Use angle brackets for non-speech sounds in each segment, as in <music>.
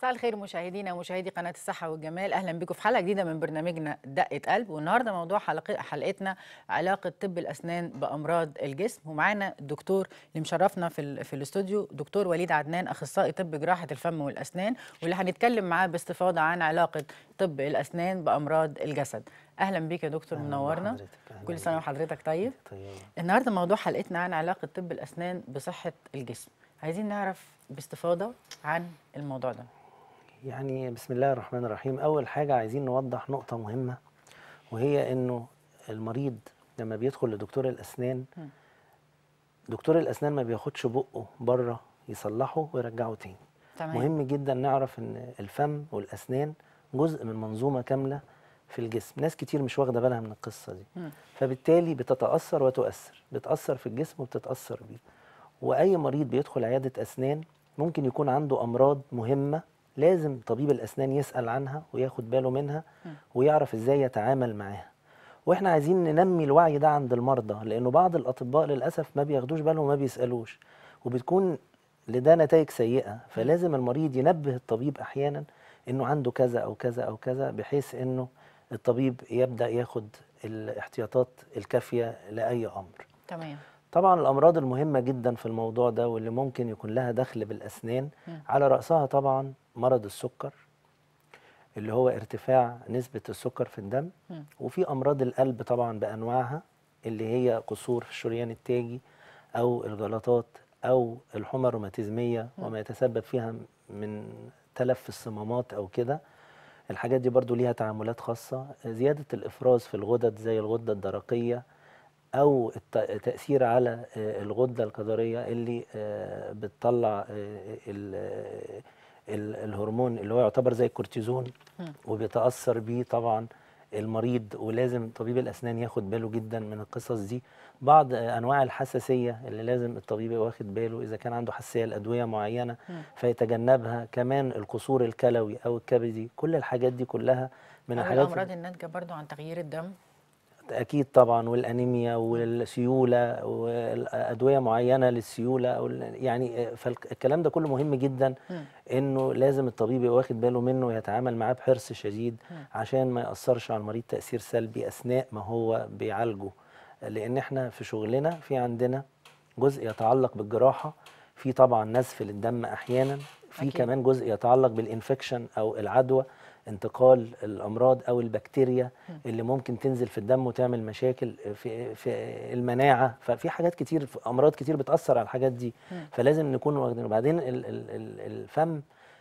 مساء الخير مشاهدينا ومشاهدي قناة الصحة والجمال. أهلا بكم في حلقة جديدة من برنامجنا دقة قلب. والنهاردة موضوع حلقة حلقتنا علاقة طب الأسنان بأمراض الجسم. ومعانا الدكتور اللي مشرفنا في ال- في الاستوديو دكتور وليد عدنان أخصائي طب جراحة الفم والأسنان واللي هنتكلم معاه باستفاضة عن علاقة طب الأسنان بأمراض الجسد. أهلا بيك يا دكتور أهلاً منورنا. أهلاً كل سنة. وحضرتك طيب. طيب النهارده موضوع حلقتنا عن علاقة طب الأسنان بصحة الجسم. عايزين نعرف باستفاضة عن الموضوع ده. يعني بسم الله الرحمن الرحيم. أول حاجة عايزين نوضح نقطة مهمة وهي إنه المريض لما بيدخل لدكتور الأسنان مم. دكتور الأسنان ما بياخدش بقه بره يصلحه ويرجعه تاني. تمام. مهم جدا نعرف إن الفم والأسنان جزء من منظومة كاملة في الجسم. ناس كتير مش واخدة بالها من القصة دي. مم. فبالتالي بتتأثر وتؤثر. بتأثر في الجسم وبتتأثر بيه. وأي مريض بيدخل عيادة أسنان ممكن يكون عنده أمراض مهمة لازم طبيب الأسنان يسأل عنها وياخد باله منها. ويعرف إزاي يتعامل معاها. وإحنا عايزين ننمي الوعي ده عند المرضى لأنه بعض الأطباء للأسف ما بياخدوش بالهم وما بيسألوش. وبتكون لده نتائج سيئة فلازم المريض ينبه الطبيب أحيانا إنه عنده كذا أو كذا أو كذا بحيث إنه الطبيب يبدأ ياخد الاحتياطات الكافية لأي أمر. تمام. طبعا الأمراض المهمة جدا في الموضوع ده واللي ممكن يكون لها دخل بالأسنان. على رأسها طبعا مرض السكر اللي هو ارتفاع نسبة السكر في الدم. وفي أمراض القلب طبعا بأنواعها اللي هي قصور في الشريان التاجي أو الجلطات أو الحمى الروماتيزميه. وما يتسبب فيها من تلف في الصمامات أو كده الحاجات دي برضو ليها تعاملات خاصة زيادة الإفراز في الغدد زي الغدة الدرقية أو التاثير على آه، الغدة الكظريه اللي آه، بتطلع آه، ال- ال- الهرمون اللي هو يعتبر زي الكورتيزون. وبيتأثر بيه طبعا المريض ولازم طبيب الأسنان ياخد باله جدا من القصص دي بعض أنواع الحساسية اللي لازم الطبيب واخد باله إذا كان عنده حساسية لأدوية معينة. فيتجنبها كمان القصور الكلوي أو الكبدي كل الحاجات دي كلها من الحاجات الامراض الناتجة برضو عن تغيير الدم أكيد طبعا والأنيميا والسيولة وادويه معينة للسيولة يعني فالكلام ده كله مهم جدا. إنه لازم الطبيب يبقى واخد باله منه ويتعامل معاه بحرص شديد. عشان ما يأثرش على المريض تأثير سلبي أثناء ما هو بيعالجه لأن إحنا في شغلنا في عندنا جزء يتعلق بالجراحة في طبعا نزف للدم أحيانا في. كمان جزء يتعلق بالإنفكشن أو العدوى انتقال الأمراض أو البكتيريا اللي ممكن تنزل في الدم وتعمل مشاكل في في المناعة. ففي حاجات كتير أمراض كتير بتأثر على الحاجات دي. فلازم نكون واخدين. وبعدين ال- ال- ال- الفم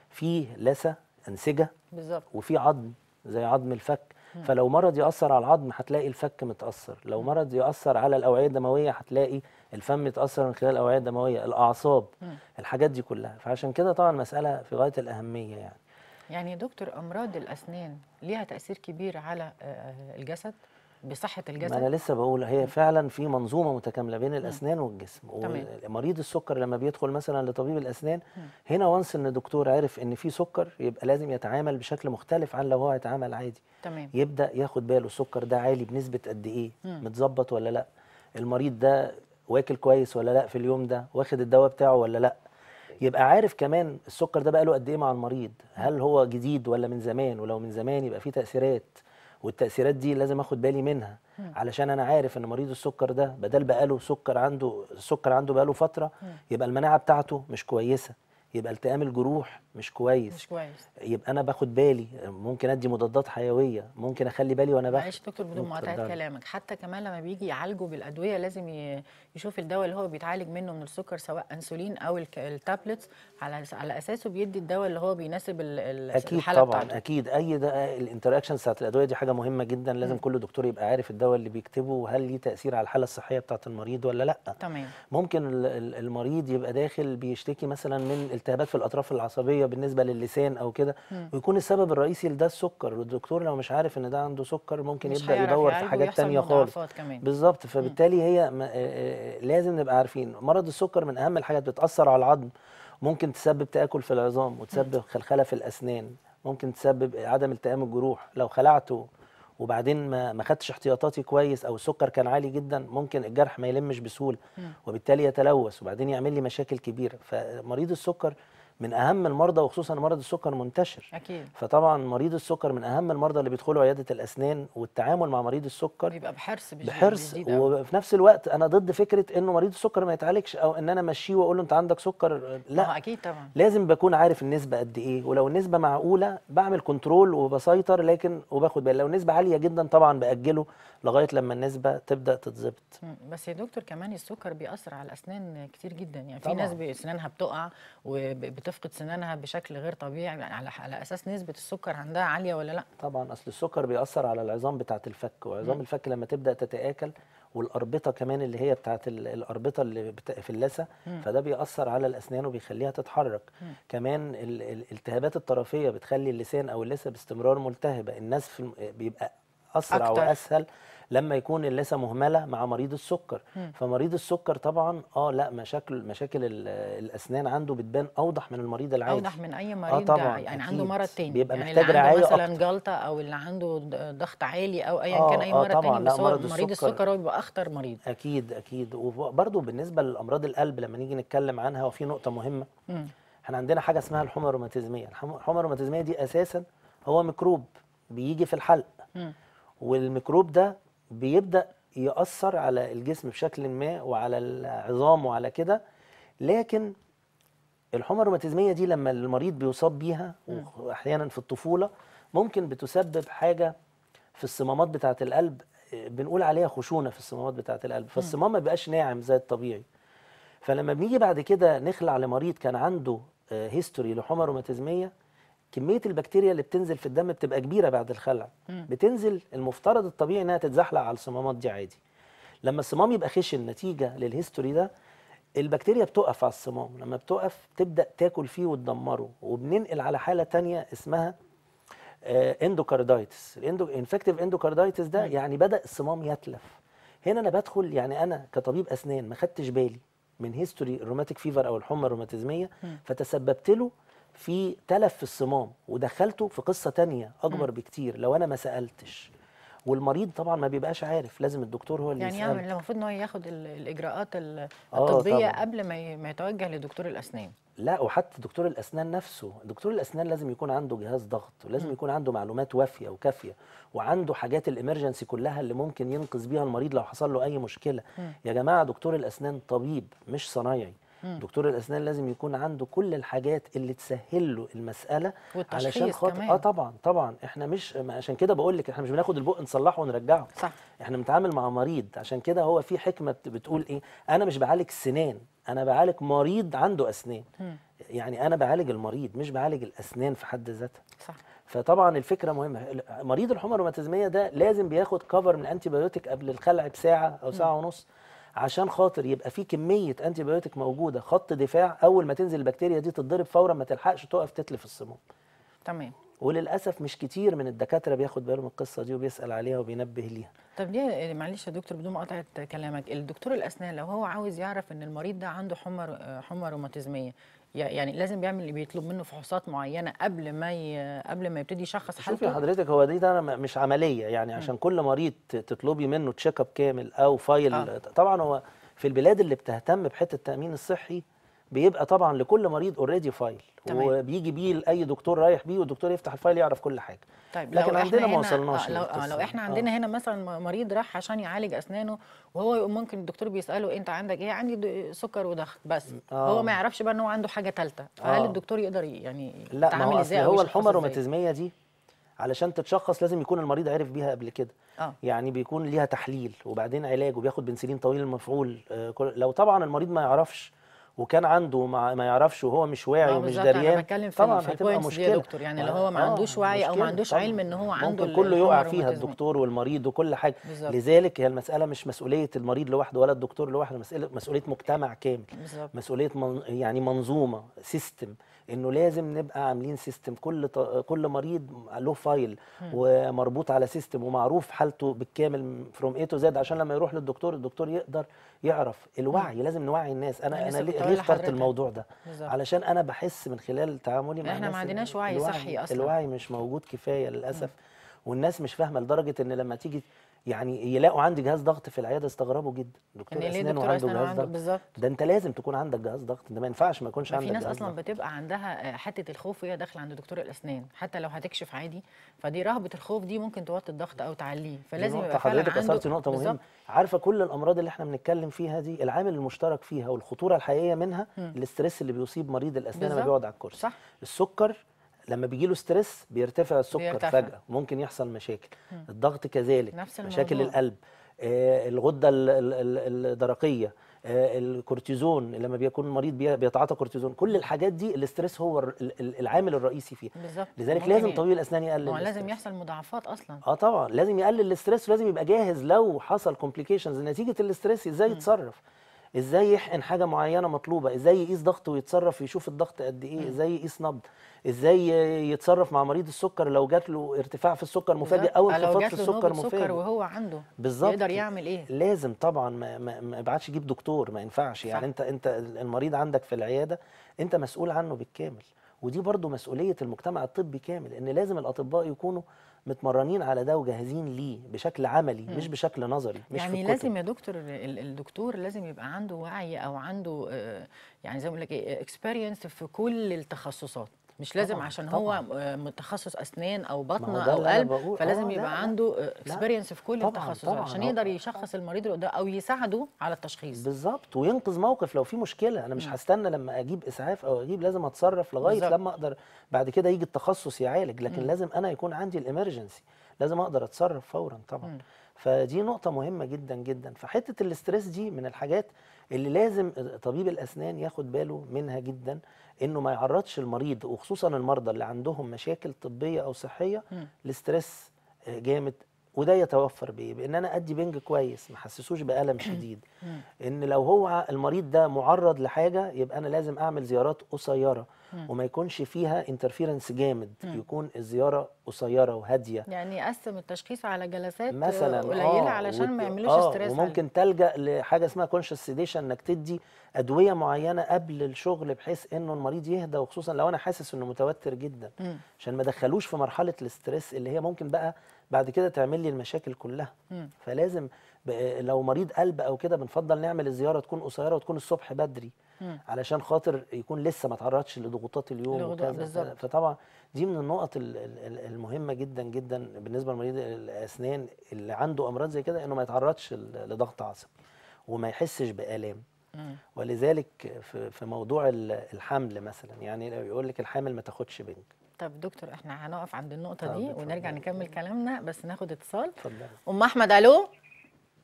فيه لثة أنسجة بالظبط. وفي عظم زي عظم الفك. فلو مرض يأثر على العظم هتلاقي الفك متأثر. لو مرض يأثر على الأوعية الدموية هتلاقي الفم متأثر من خلال الأوعية الدموية. الأعصاب. مم. الحاجات دي كلها. فعشان كده طبعا مسألة في غاية الأهمية يعني. يعني يا دكتور أمراض الأسنان ليها تأثير كبير على آه، الجسد؟ بصحة ما الجسد؟ أنا لسه بقول هي فعلا في منظومة متكاملة بين الأسنان والجسم. ومريض السكر لما بيدخل مثلا لطبيب الأسنان مم. هنا وانس إن الدكتور عرف إن في سكر يبقى لازم يتعامل بشكل مختلف عن لو هو هيتعامل عادي. تمام. يبدأ ياخد باله السكر ده عالي بنسبة قد إيه. متظبط ولا لأ؟ المريض ده واكل كويس ولا لأ في اليوم ده؟ واخد الدواء بتاعه ولا لأ؟ يبقى عارف كمان السكر ده بقى له قد إيه مع المريض هل هو جديد ولا من زمان ولو من زمان يبقى في تأثيرات والتأثيرات دي لازم آخد بالي منها. علشان أنا عارف إن مريض السكر ده بدل بقاله سكر عنده السكر عنده بقاله فترة مم. يبقى المناعة بتاعته مش كويسة يبقى التئام الجروح مش كويس. مش كويس. يبقى أنا باخد بالي ممكن أدي مضادات حيوية ممكن أخلي بالي وأنا باخد معلش دكتور بدون مقاطعه. كلامك. حتى كمان لما بيجي يعالجوا بالأدوية لازم يشوف الدواء اللي هو بيتعالج منه من السكر سواء إنسولين أو ال tablets. على على أساسه بيدي الدواء اللي هو بيناسب ال- ال- أكيد الحالة طبعا بتاعته. أكيد. أي ده ال interactions بتاعت الأدوية دي حاجة مهمة جدا. لازم مم. كل دكتور يبقى عارف الدواء اللي بيكتبه وهل ليه تأثير على الحالة الصحية بتاعت المريض ولا لأ. تمام. ممكن ال- ال- المريض يبقى داخل بيشتكي مثلا من التهابات في الأطراف العصبية بالنسبة للسان أو كده. ويكون السبب الرئيسي لده السكر والدكتور لو مش عارف إن ده عنده سكر ممكن يبدأ يدور في يعالجه حاجات تانية خالص. بالظبط فبالتالي هي آه، آه، لازم نبقى عارفين مرض السكر من أهم الحاجات بتأثر على العظم ممكن تسبب تأكل في العظام وتسبب خلخلة في الأسنان ممكن تسبب عدم التئام الجروح لو خلعته وبعدين ما ما خدتش احتياطاتي كويس أو السكر كان عالي جدا ممكن الجرح ما يلمش بسهولة. وبالتالي يتلوث وبعدين يعمل لي مشاكل كبيرة فمريض السكر من أهم المرضى وخصوصا مرض السكر منتشر. أكيد. فطبعا مريض السكر من أهم المرضى اللي بيدخلوا عيادة الأسنان والتعامل مع مريض السكر بيبقى بحرص بحرص. وفي نفس الوقت أنا ضد فكرة إنه مريض السكر ما يتعالجش أو إن أنا أمشيه وأقول له أنت عندك سكر. لا. أكيد طبعا. لازم بكون عارف النسبة قد إيه ولو النسبة معقولة بعمل كنترول وبسيطر لكن وباخد بالي. لو النسبة عالية جدا طبعا بأجله. لغاية لما النسبة تبدأ تتظبط. بس يا دكتور كمان السكر بيأثر على الأسنان كتير جدا. يعني في طبعاً. ناس بي- أسنانها بتقع وبتفقد سنانها بشكل غير طبيعي. يعني على على أساس نسبة السكر عندها عالية ولا لأ؟ طبعا. أصل السكر بيأثر على العظام بتاعة الفك. وعظام الفك لما تبدأ تتآكل والأربطة كمان اللي هي بتاعة ال- الأربطة اللي بتا- في اللثة فده بيأثر على الأسنان وبيخليها تتحرك. كمان ال- ال- الالتهابات الطرفية بتخلي اللسان أو اللثة باستمرار ملتهبة. النسف الم- بيبقى أسرع أكتر. وأسهل لما يكون اللثة مهملة مع مريض السكر فمريض السكر طبعا آه لأ مشاكل مشاكل ال- الأسنان عنده بتبان أوضح من المريض العادي أوضح من أي مريض طبعاً، يعني عنده أكيد. مرض تاني بيبقى يعني محتاج اللي عنده مثلا أكتر. جلطة أو اللي عنده ضغط عالي أو أيا آه، كان أي آه، مرض طبعاً، تاني بس هو مريض السكر- هو بيبقى أخطر مريض أكيد أكيد وبرضه بالنسبة لأمراض القلب لما نيجي نتكلم عنها وفي نقطة مهمة مم. إحنا عندنا حاجة اسمها الحمى الروماتيزميه الحم- الحمى الروماتيزميه دي أساسا هو ميكروب بيجي في الحلق مم. والميكروب ده بيبدأ يأثر على الجسم بشكل ما وعلى العظام وعلى كده. لكن الحمى الروماتيزميه دي لما المريض بيصاب بيها وأحيانا في الطفولة ممكن بتسبب حاجة في الصمامات بتاعة القلب آه، بنقول عليها خشونة في الصمامات بتاعة القلب. فالصمام ما بيبقاش ناعم زي الطبيعي. فلما بنيجي بعد كده نخلع لمريض كان عنده history لحمى روماتيزميه كمية البكتيريا اللي بتنزل في الدم بتبقى كبيرة بعد الخلع. بتنزل المفترض الطبيعي إنها تتزحلق على الصمامات دي عادي. لما الصمام يبقى خشن نتيجة لل history ده البكتيريا بتقف على الصمام. لما بتقف تبدأ تاكل فيه وتدمره. وبننقل على حالة تانية اسمها endocarditis ال endo infective endocarditis ده يعني بدأ الصمام يتلف. هنا أنا بدخل يعني أنا كطبيب أسنان ما خدتش بالي من history ال rheumatic fever أو الحمى الروماتيزميه فتسببت له في تلف في الصمام ودخلته في قصة تانية أكبر بكتير لو أنا ما سألتش. والمريض طبعا ما بيبقاش عارف لازم الدكتور هو اللي يعني يسأله. يعمل المفروض إن هو ياخد ال- الإجراءات ال- آه، الطبية طبعاً. قبل ما ما يتوجه لدكتور الأسنان. لا وحتى دكتور الأسنان نفسه دكتور الأسنان لازم يكون عنده جهاز ضغط ولازم يكون عنده معلومات وافية وكافية وعنده حاجات الإمرجنسي كلها اللي ممكن ينقذ بيها المريض لو حصل له أي مشكلة. يا جماعة دكتور الأسنان طبيب مش صنايعي. دكتور الأسنان لازم يكون عنده كل الحاجات اللي تسهل له المسألة علشان خاطر. آه طبعا طبعا. إحنا مش عشان كده بقول لك إحنا مش بناخد البق نصلحه ونرجعه. صح. إحنا بنتعامل مع مريض. عشان كده هو في حكمة بت- بتقول إيه؟ أنا مش بعالج السنان أنا بعالج مريض عنده أسنان. يعني أنا بعالج المريض مش بعالج الأسنان في حد ذاتها. صح. فطبعا الفكرة مهمة. مريض الحمى الروماتيزمية ده لازم بياخد cover من antibiotic قبل الخلع بساعة أو ساعة ونص. عشان خاطر يبقى في كمية antibiotic موجودة خط دفاع أول ما تنزل البكتيريا دي تتضرب فورا ما تلحقش تقف تتلف الصمام تمام. وللأسف مش كتير من الدكاترة بياخد باله من القصة دي وبيسأل عليها وبينبه ليها. طب دي معلش يا دكتور بدون مقاطعه كلامك الدكتور الأسنان لو هو عاوز يعرف إن المريض ده عنده حمى حمى روماتيزميه يعني لازم بيعمل بيطلب منه فحوصات معينة قبل ما ي... قبل ما يبتدي يشخص شوفي حالته حضرتك هو دي ده م- مش عملية يعني عشان كل مريض تطلبي منه check up كامل أو file آه. طبعا هو في البلاد اللي بتهتم بحتة التأمين الصحي بيبقى طبعا لكل مريض already file تمام. وبيجي بيه لأي دكتور رايح بيه والدكتور يفتح ال file يعرف كل حاجة طيب لكن لو عندنا ما وصلناش آه لو, آه لو. إحنا آه. عندنا هنا مثلا مريض راح عشان يعالج أسنانه وهو ممكن الدكتور بيسأله أنت عندك إيه عندي سكر وضغط بس آه. هو ما يعرفش بقى إن هو عنده حاجة ثالثه فهل آه. الدكتور يقدر يعني لا ما هو إزاي هو الحمى؟ الروماتيزميه دي علشان تتشخص لازم يكون المريض عرف بيها قبل كده آه يعني بيكون ليها تحليل وبعدين علاج وبياخد بنسلين طويل المفعول لو طبعا المريض ما يعرفش وكان عنده ما, ما يعرفش وهو مش واعي آه ومش دريان أنا بتكلم في طبعا في هتبقى مشكله يا دكتور. يعني لو هو ما عندوش وعي أو ما عندوش طبعاً. علم إن هو عنده ممكن كله يقع فيها. الدكتور والمريض وكل حاجة. بالظبط. لذلك هي المسألة مش مسؤولية المريض لوحده ولا الدكتور لوحده مسألة مسؤولية مجتمع كامل. بالظبط. مسؤولية من يعني منظومة سيستم انه لازم نبقى عاملين system كل ط... كل مريض له file ومربوط على system ومعروف حالته بالكامل from A to Z عشان لما يروح للدكتور الدكتور يقدر يعرف الوعي. لازم نوعي الناس. أنا أنا ليه اخترت. الموضوع ده؟ بالظبط. علشان أنا بحس من خلال تعاملي مع إحنا ما عندناش وعي صحي أصلاً. الوعي مش موجود كفاية للأسف. والناس مش فاهمة لدرجة إن لما تيجي يعني يلاقوا عندي جهاز ضغط في العيادة استغربوا جدا. دكتور ليه أسنان وعنده جهاز ضغط. بالظبط. ده أنت لازم تكون عندك جهاز ضغط ده ما ينفعش ما يكونش عندك في ناس جهاز أصلا ضغط. بتبقى عندها حتة الخوف وهي داخلة عند دكتور الأسنان حتى لو هتكشف عادي فدي رهبة الخوف دي ممكن توطي الضغط أو تعليه. فلازم يبقى حضرتك اثرتي نقطة مهمة. بالظبط. عارفة كل الأمراض اللي إحنا بنتكلم فيها دي العامل المشترك فيها والخطورة الحقيقية منها ال stress اللي بيصيب مريض الأسنان لما. بيقعد على الكرسي. صح. السكر لما بيجي له stress بيرتفع السكر بيرتفع. فجأة. ممكن يحصل مشاكل. الضغط كذلك. نفس مشاكل الموضوع. القلب. آه الغدة ال- ال- ال- الدرقية. آه الكورتيزون. لما بيكون المريض بي- بيتعاطى كورتيزون. كل الحاجات دي ال stress هو العامل الرئيسي فيها. بالظبط. لذلك لازم طبيب الأسنان يقلل هو لازم. يحصل مضاعفات أصلا. آه طبعا. لازم يقلل ال stress ولازم يبقى جاهز لو حصل complications نتيجة ال stress إزاي يتصرف؟ إزاي يحقن حاجة معينة مطلوبة؟ إزاي يقيس ضغطه ويتصرف ويشوف الضغط قد إيه؟ إزاي يقيس نبض؟ إزاي يتصرف مع مريض السكر لو جات له ارتفاع في السكر مفاجئ. أو انخفاض في السكر سكر مفاجئ. وهو عنده بالظبط. يقدر يعمل إيه؟ لازم طبعا ما ما ما يبعتش يجيب دكتور ما ينفعش. يعني صح. انت انت المريض عندك في العيادة انت مسؤول عنه بالكامل. ودي برضو مسؤولية المجتمع الطبي كامل ان لازم الاطباء يكونوا متمرنين على ده وجاهزين ليه بشكل عملي مش بشكل نظري مش يعني في الكتب. لازم يا دكتور ال- الدكتور لازم يبقى عنده وعي أو عنده آه، يعني زي ما بقول لك إيه experience في كل التخصصات مش لازم طبعاً، عشان طبعاً. هو آه، متخصص أسنان أو بطنة أو قلب. فلازم آه، يبقى لا. عنده. experience في كل التخصصات. عشان يقدر يشخص المريض اللي قدامه أو يساعده على التشخيص بالظبط وينقذ موقف لو في مشكلة أنا مش هستنى لما أجيب إسعاف أو أجيب لازم أتصرف لغاية بالظبط. لما أقدر بعد كده يجي التخصص يعالج لكن لازم أنا يكون عندي ال emergency لازم أقدر أتصرف فورا طبعا فدي نقطة مهمة جدا جدا. فحتة ال stress دي من الحاجات اللي لازم طبيب الأسنان ياخد باله منها جدا إنه ما يعرضش المريض وخصوصا المرضى اللي عندهم مشاكل طبية أو صحية ل stress جامد وده يتوفر بإيه؟ بإن أنا أدي بنج كويس ما احسسوش بألم <clears throat> شديد. <clears throat> إن لو هو المريض ده معرض لحاجة يبقى أنا لازم أعمل زيارات قصيرة. وما يكونش فيها interference جامد يكون الزيارة قصيرة وهادية. يعني يقسم التشخيص على جلسات آه، مثلا قليله علشان ما يعملوش آه stress وممكن تلجأ لحاجة اسمها conscious sedation إنك تدي أدوية معينة قبل الشغل بحيث إنه المريض يهدى وخصوصا لو أنا حاسس إنه متوتر جدا. عشان ما ادخلوش في مرحلة الاسترس اللي هي ممكن بقى بعد كده تعمل لي المشاكل كلها. فلازم ب- لو مريض قلب أو كده بنفضل نعمل الزيارة تكون قصيرة وتكون الصبح بدري. علشان خاطر يكون لسه ما تعرضش لضغوطات اليوم وكذا فطبعا دي من النقط ال- ال- ال- المهمة جدا جدا بالنسبة لمريض الأسنان اللي عنده أمراض زي كده إنه ما يتعرضش لضغط عصبي وما يحسش بآلام. ولذلك في موضوع ال- الحمل مثلا يعني لو يقول لك الحامل ما تاخدش بنج. طب دكتور إحنا هنقف عند النقطة دي. ونرجع نكمل كلامنا بس ناخد اتصال. اتفضل. أم أحمد ألو؟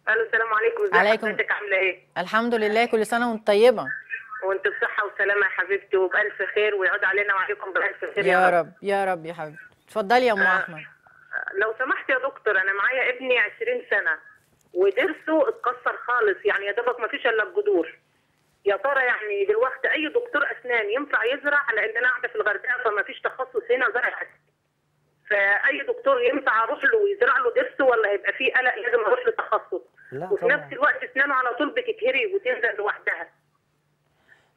ألو السلام عليكم. ازي عليكم. حضرتك؟ عاملة إيه؟ الحمد لله كل سنة وأنت طيبة. وأنت بصحة وسلامة يا حبيبتي وبألف خير ويعود علينا وعليكم بألف خير يا رب. يا رب يا حبيبي اتفضلي يا أم آه. أحمد. لو سمحت يا دكتور أنا معايا ابني 20 سنة وضرسه اتكسر خالص يعني يا دوبك ما فيش إلا الجذور. يا ترى يعني دلوقتي أي دكتور اسنان ينفع يزرع؟ لأن أنا قاعدة في الغردقة فما فيش تخصص هنا زرع اسنان فأي دكتور ينفع أروح له ويزرع له ضرسه ولا هيبقى فيه قلق؟ لازم أروح لتخصص لا وفي طبعا. نفس الوقت أسنانه على طول بتتهري وتنزل لوحدها.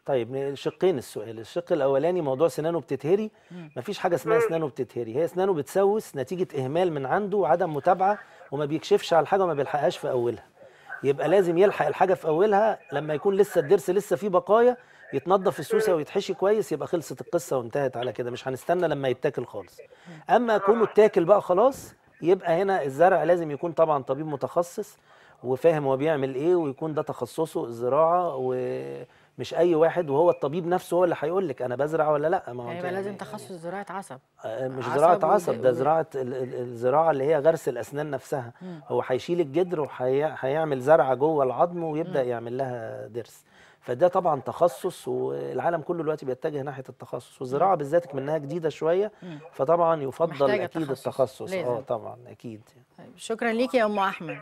طيب شقين السؤال. الشق الأولاني موضوع سنانه بتتهري. مفيش حاجة اسمها سنانه بتتهري. هي سنانه بتسوس نتيجة إهمال من عنده وعدم متابعة وما بيكشفش على الحاجة وما بيلحقهاش في أولها. يبقى لازم يلحق الحاجة في أولها لما يكون لسه الضرس لسه فيه بقايا يتنضف السوسة ويتحشي كويس يبقى خلصت القصة وانتهت على كده مش هنستنى لما يتاكل خالص. أما يكونوا اتاكل بقى خلاص يبقى هنا الزرع لازم يكون طبعا طبيب متخصص وفاهم هو بيعمل إيه ويكون ده تخصصه الزراعة ومش أي واحد وهو الطبيب نفسه هو اللي هيقول لك أنا بزرع ولا لأ. ما هو يعني لازم يعني- تخصص زراعة عصب. آه، مش ود- عصب ده ود- زراعة ال- ال- الزراعة اللي هي غرس الأسنان نفسها. هو هيشيل الجدر وهيعمل زرعة جوه العظم ويبدأ يعمل لها ضرس. فده طبعا تخصص والعالم كله دلوقتي بيتجه ناحية التخصص. والزراعة بالذات منها جديدة شوية فطبعا يفضل محتاجة أكيد تخصص. التخصص. آه. طبعا أكيد طيب شكرا ليكي يا أم أحمد.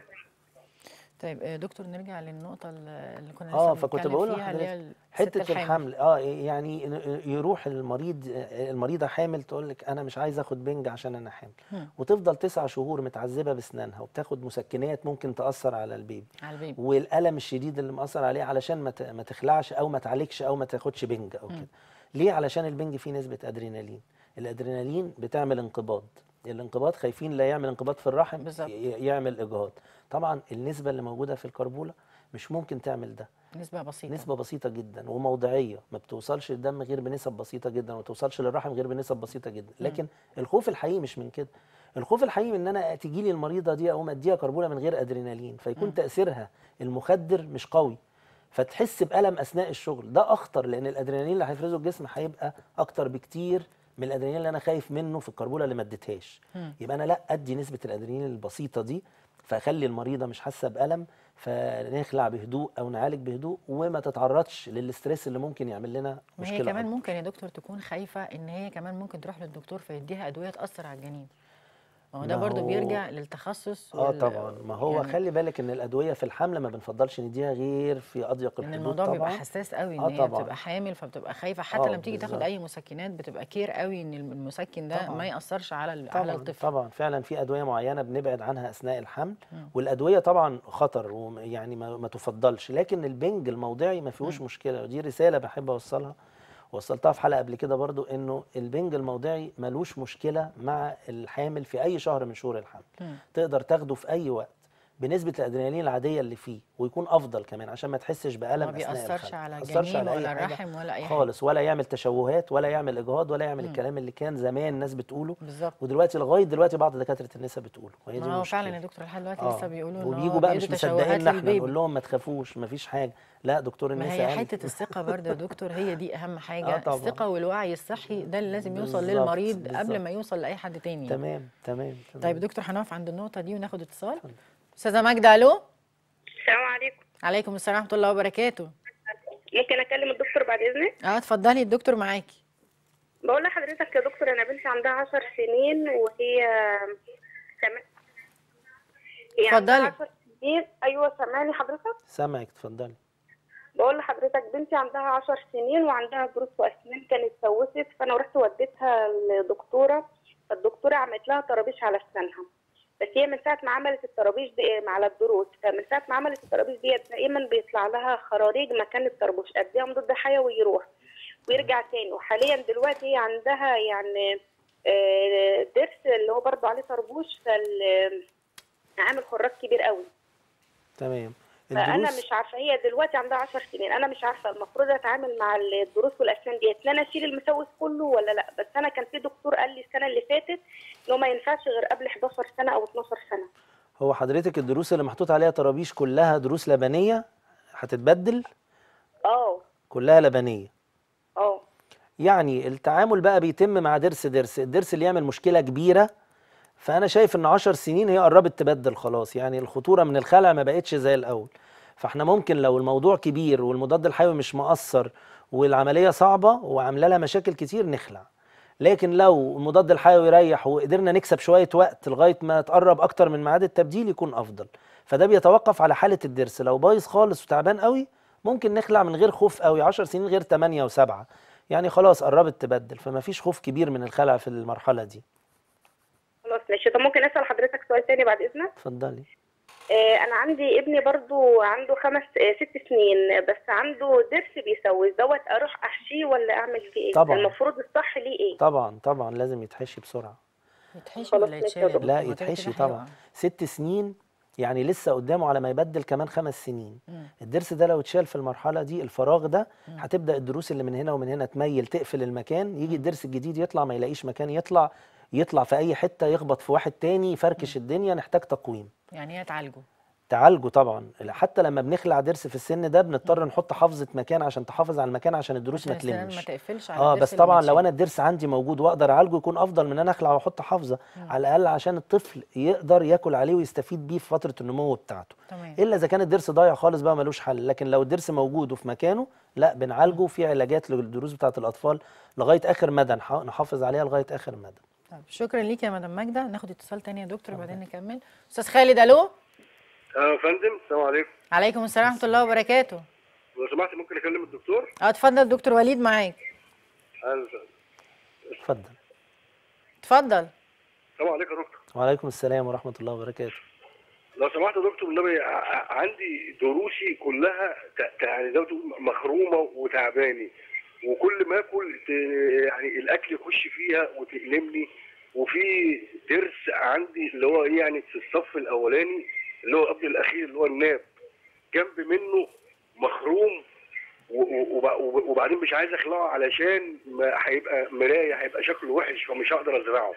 طيب آه، دكتور نرجع للنقطة اللي كنا آه فكنت بقول لحضرتك حتة الحمل. آه يعني يروح المريض المريضة حامل تقول لك أنا مش عايزه آخد بنج عشان أنا حامل. وتفضل تسع شهور متعذبة بأسنانها وبتاخد مسكنات ممكن تأثر على البيبي. على البيبي. والألم الشديد اللي مأثر عليه علشان ما تخلعش أو ما تعالجش أو ما تاخدش بنج أو كده. ليه؟ علشان البنج فيه نسبة أدرينالين. الأدرينالين بتعمل انقباض. الانقباض خايفين لا يعمل انقباض في الرحم بالظبط. ي- يعمل إجهاض. طبعا النسبة اللي موجودة في الكربولة مش ممكن تعمل ده. نسبة بسيطة. نسبة بسيطة جدا وموضعية ما بتوصلش الدم غير بنسب بسيطة جدا وما توصلش للرحم غير بنسب بسيطة جدا. لكن الخوف الحقيقي مش من كده. الخوف الحقيقي من إن أنا تجي لي المريضة دي اقوم أديها كربولة من غير أدرينالين فيكون تأثيرها المخدر مش قوي فتحس بألم أثناء الشغل. ده أخطر لأن الأدرينالين اللي هيفرزه الجسم هيبقى أكتر بكتير من الأدرينالين اللي أنا خايف منه في الكربوله اللي ما اديتهاش. يبقى أنا لأ أدي نسبة الأدرينالين البسيطة دي فأخلي المريضة مش حاسة بألم فنخلع بهدوء أو نعالج بهدوء وما تتعرضش لل stress اللي ممكن يعمل لنا مشكلة هي كمان أكبر. ممكن يا دكتور تكون خايفة إن هي كمان ممكن تروح للدكتور فيديها أدوية تأثر على الجنين. هو ده هو- بيرجع للتخصص آه وال- طبعا. ما هو يعني خلي بالك إن الأدوية في الحمل ما بنفضلش نديها غير في أضيق الحدود الموضوع طبعا. بيبقى حساس قوي إن آه هي طبعاً. بتبقى حامل فبتبقى خايفة. حتى آه لما تيجي تاخد. أي مسكنات بتبقى care قوي إن المسكن ده طبعاً. ما يأثرش على ال- على طبعا الطفل. طبعا. فعلا في أدوية معينة بنبعد عنها أثناء الحمل. والأدوية طبعا خطر ويعني ما, ما تفضلش. لكن البنج الموضعي ما فيهوش مشكلة. ودي رسالة بحب أوصلها وصلتها في حلقة قبل كده برضو إنه البنج الموضعي ملوش مشكلة مع الحامل في أي شهر من شهور الحمل. تقدر تاخده في أي وقت. بنسبة الأدرينالين العادية اللي فيه ويكون أفضل كمان عشان ما تحسش بألم ما بيأثرش. على ما الجنين أي ولا الرحم ولا أي حاجة. خالص ولا يعمل تشوهات ولا يعمل إجهاض ولا يعمل الكلام اللي كان زمان الناس بتقوله. بالظبط. ودلوقتي لغاية دلوقتي بعض دكاترة النساء بتقوله وهي دي ما فعلا يا دكتور لحد دلوقتي آه. لسه بيقولوا إن هو وبيجوا بقى مش مصدقيننا إحنا نقول لهم ما تخافوش ما فيش حاجة. لا دكتور ما النساء هي قال حتة الثقة برضه يا دكتور هي دي أهم <laughs> حاجة. آه طبعاً. الثقة والوعي الصحي ده اللي لازم يوصل بالظبط، للمريض قبل بالظبط. ما يوصل لأي حد تاني تمام تمام تمام. طيب دكتور هنقف عند النقطة دي وناخد اتصال. أستاذة ماجدة ألو؟ السلام عليكم. عليكم السلام ورحمة الله وبركاته. ممكن أكلم الدكتور بعد إذنك؟ آه اتفضلي الدكتور معاكي. بقول لحضرتك يا دكتور أنا بنتي عندها عشر سنين وهي سم... هي عندها اتفضلي. عشر سنين. أيوه سامعني حضرتك؟ سامعك اتفضلي. بقول لحضرتك بنتي عندها عشر سنين وعندها ضروس وأسنان كانت سوست فأنا رحت وديتها لدكتورة فالدكتورة عملت لها طرابيش على اسنانها بس هي من ساعة ما عملت الطرابيش دي على الضروس فمن ساعة ما عملت الطرابيش دي دائما بيطلع لها خراريج مكان الطربوش اديها مضاد حيوي يروح ويرجع تاني. وحاليا دلوقتي هي عندها يعني آه، ضرس اللي هو برضه عليه طربوش فال عامل خراج كبير قوي. تمام. فأنا الدروس؟ مش عارفة هي دلوقتي عندها 10 سنين أنا مش عارفة المفروض أتعامل مع الضروس والأسنان ديت إن أنا أشيل المسوس كله ولا لأ؟ بس أنا كان في دكتور قال لي السنة اللي فاتت إن هو ما ينفعش غير قبل 11 سنة أو 12 سنة. هو حضرتك الدروس اللي محطوط عليها طرابيش كلها دروس لبنية؟ هتتبدل؟ آه. كلها لبنية؟ آه. يعني التعامل بقى بيتم مع ضرس ضرس الضرس اللي يعمل مشكلة كبيرة؟ فأنا شايف إن 10 سنين هي قربت تبدل خلاص. يعني الخطورة من الخلع ما بقتش زي الأول. فإحنا ممكن لو الموضوع كبير والمضاد الحيوي مش مؤثر والعملية صعبة وعاملة لها مشاكل كتير نخلع. لكن لو المضاد الحيوي يريح وقدرنا نكسب شوية وقت لغاية ما تقرب أكتر من ميعاد التبديل يكون أفضل. فده بيتوقف على حالة الضرس لو بايظ خالص وتعبان قوي ممكن نخلع من غير خوف قوي. 10 سنين غير 8 و7 يعني خلاص قربت تبدل. فما فيش خوف كبير من الخلع في المرحلة دي. خلاص ماشي. طب ممكن أسأل حضرتك سؤال تاني بعد إذنك؟ اتفضلي. آه أنا عندي ابني برضو عنده خمس آه ست سنين بس عنده ضرس بيسوس دوت أروح أحشيه ولا أعمل فيه إيه؟ طبعاً. المفروض الصح ليه إيه؟ طبعا طبعا. لازم يتحشي بسرعة. يتحشي ولا يتشال. لا يتحشي. طبعا. ست سنين يعني لسه قدامه على ما يبدل كمان خمس سنين. الضرس ده لو اتشال في المرحلة دي الفراغ ده هتبدأ الضروس اللي من هنا ومن هنا تميل تقفل المكان يجي الضرس الجديد يطلع ما يلاقيش مكان يطلع. يطلع في أي حتة يخبط في واحد تاني يفركش الدنيا نحتاج تقويم. يعني هي تعالجه. تعالجه طبعا. حتى لما بنخلع ضرس في السن ده بنضطر نحط حافظة مكان عشان تحافظ على المكان عشان الضروس ما تلمش. ما تقفلش على آه بس طبعا لو. أنا الضرس عندي موجود وأقدر أعالجه يكون أفضل من إن أنا أخلع وأحط حافظة على الأقل عشان الطفل يقدر ياكل عليه ويستفيد بيه في فترة النمو بتاعته. تمام. إلا إذا كان الضرس ضايع خالص بقى ملوش حل. لكن لو الضرس موجود وفي مكانه لا بنعالجه في علاجات للضروس بتاعة الأطفال لغاية آخر مدى نح- نحافظ عليها لغاية آخر مدى. طيب شكرا ليك يا مدام ماجدة. ناخد اتصال تاني يا دكتور وبعدين نكمل. أستاذ خالد ألو؟ آه يا فندم السلام عليكم. عليكم السلام ورحمة الله وبركاته. لو سمحت ممكن أكلم الدكتور؟ آه اتفضل دكتور وليد معاك. اتفضل. اتفضل. السلام عليكم يا دكتور. وعليكم السلام ورحمة الله وبركاته. لو سمحت يا دكتور النبي عندي دروسي كلها يعني زي ما تقول مخرومة وتعباني. وكل ما اكل يعني الأكل يخش فيها وتألمني وفي ضرس عندي اللي هو إيه يعني في الصف الأولاني اللي هو قبل الأخير اللي هو الناب. جنب منه مخروم وبعدين مش عايز أخلعه علشان هيبقى مراية هيبقى شكله وحش فمش هقدر أزرعه.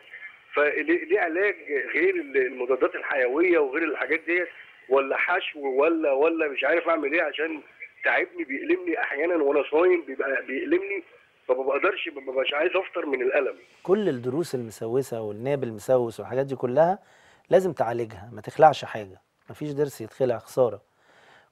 فليه ليه علاج غير المضادات الحيوية وغير الحاجات ديت؟ ولا حشو ولا ولا مش عارف أعمل إيه عشان تعبني بيألمني أحيانا وأنا صايم بيبقى بيألمني فما بقدرش ما ببقاش عايز أفطر من الألم. كل الضروس المسوسة والناب المسوس والحاجات دي كلها لازم تعالجها ما تخلعش حاجة مفيش ضرس يتخلع خسارة.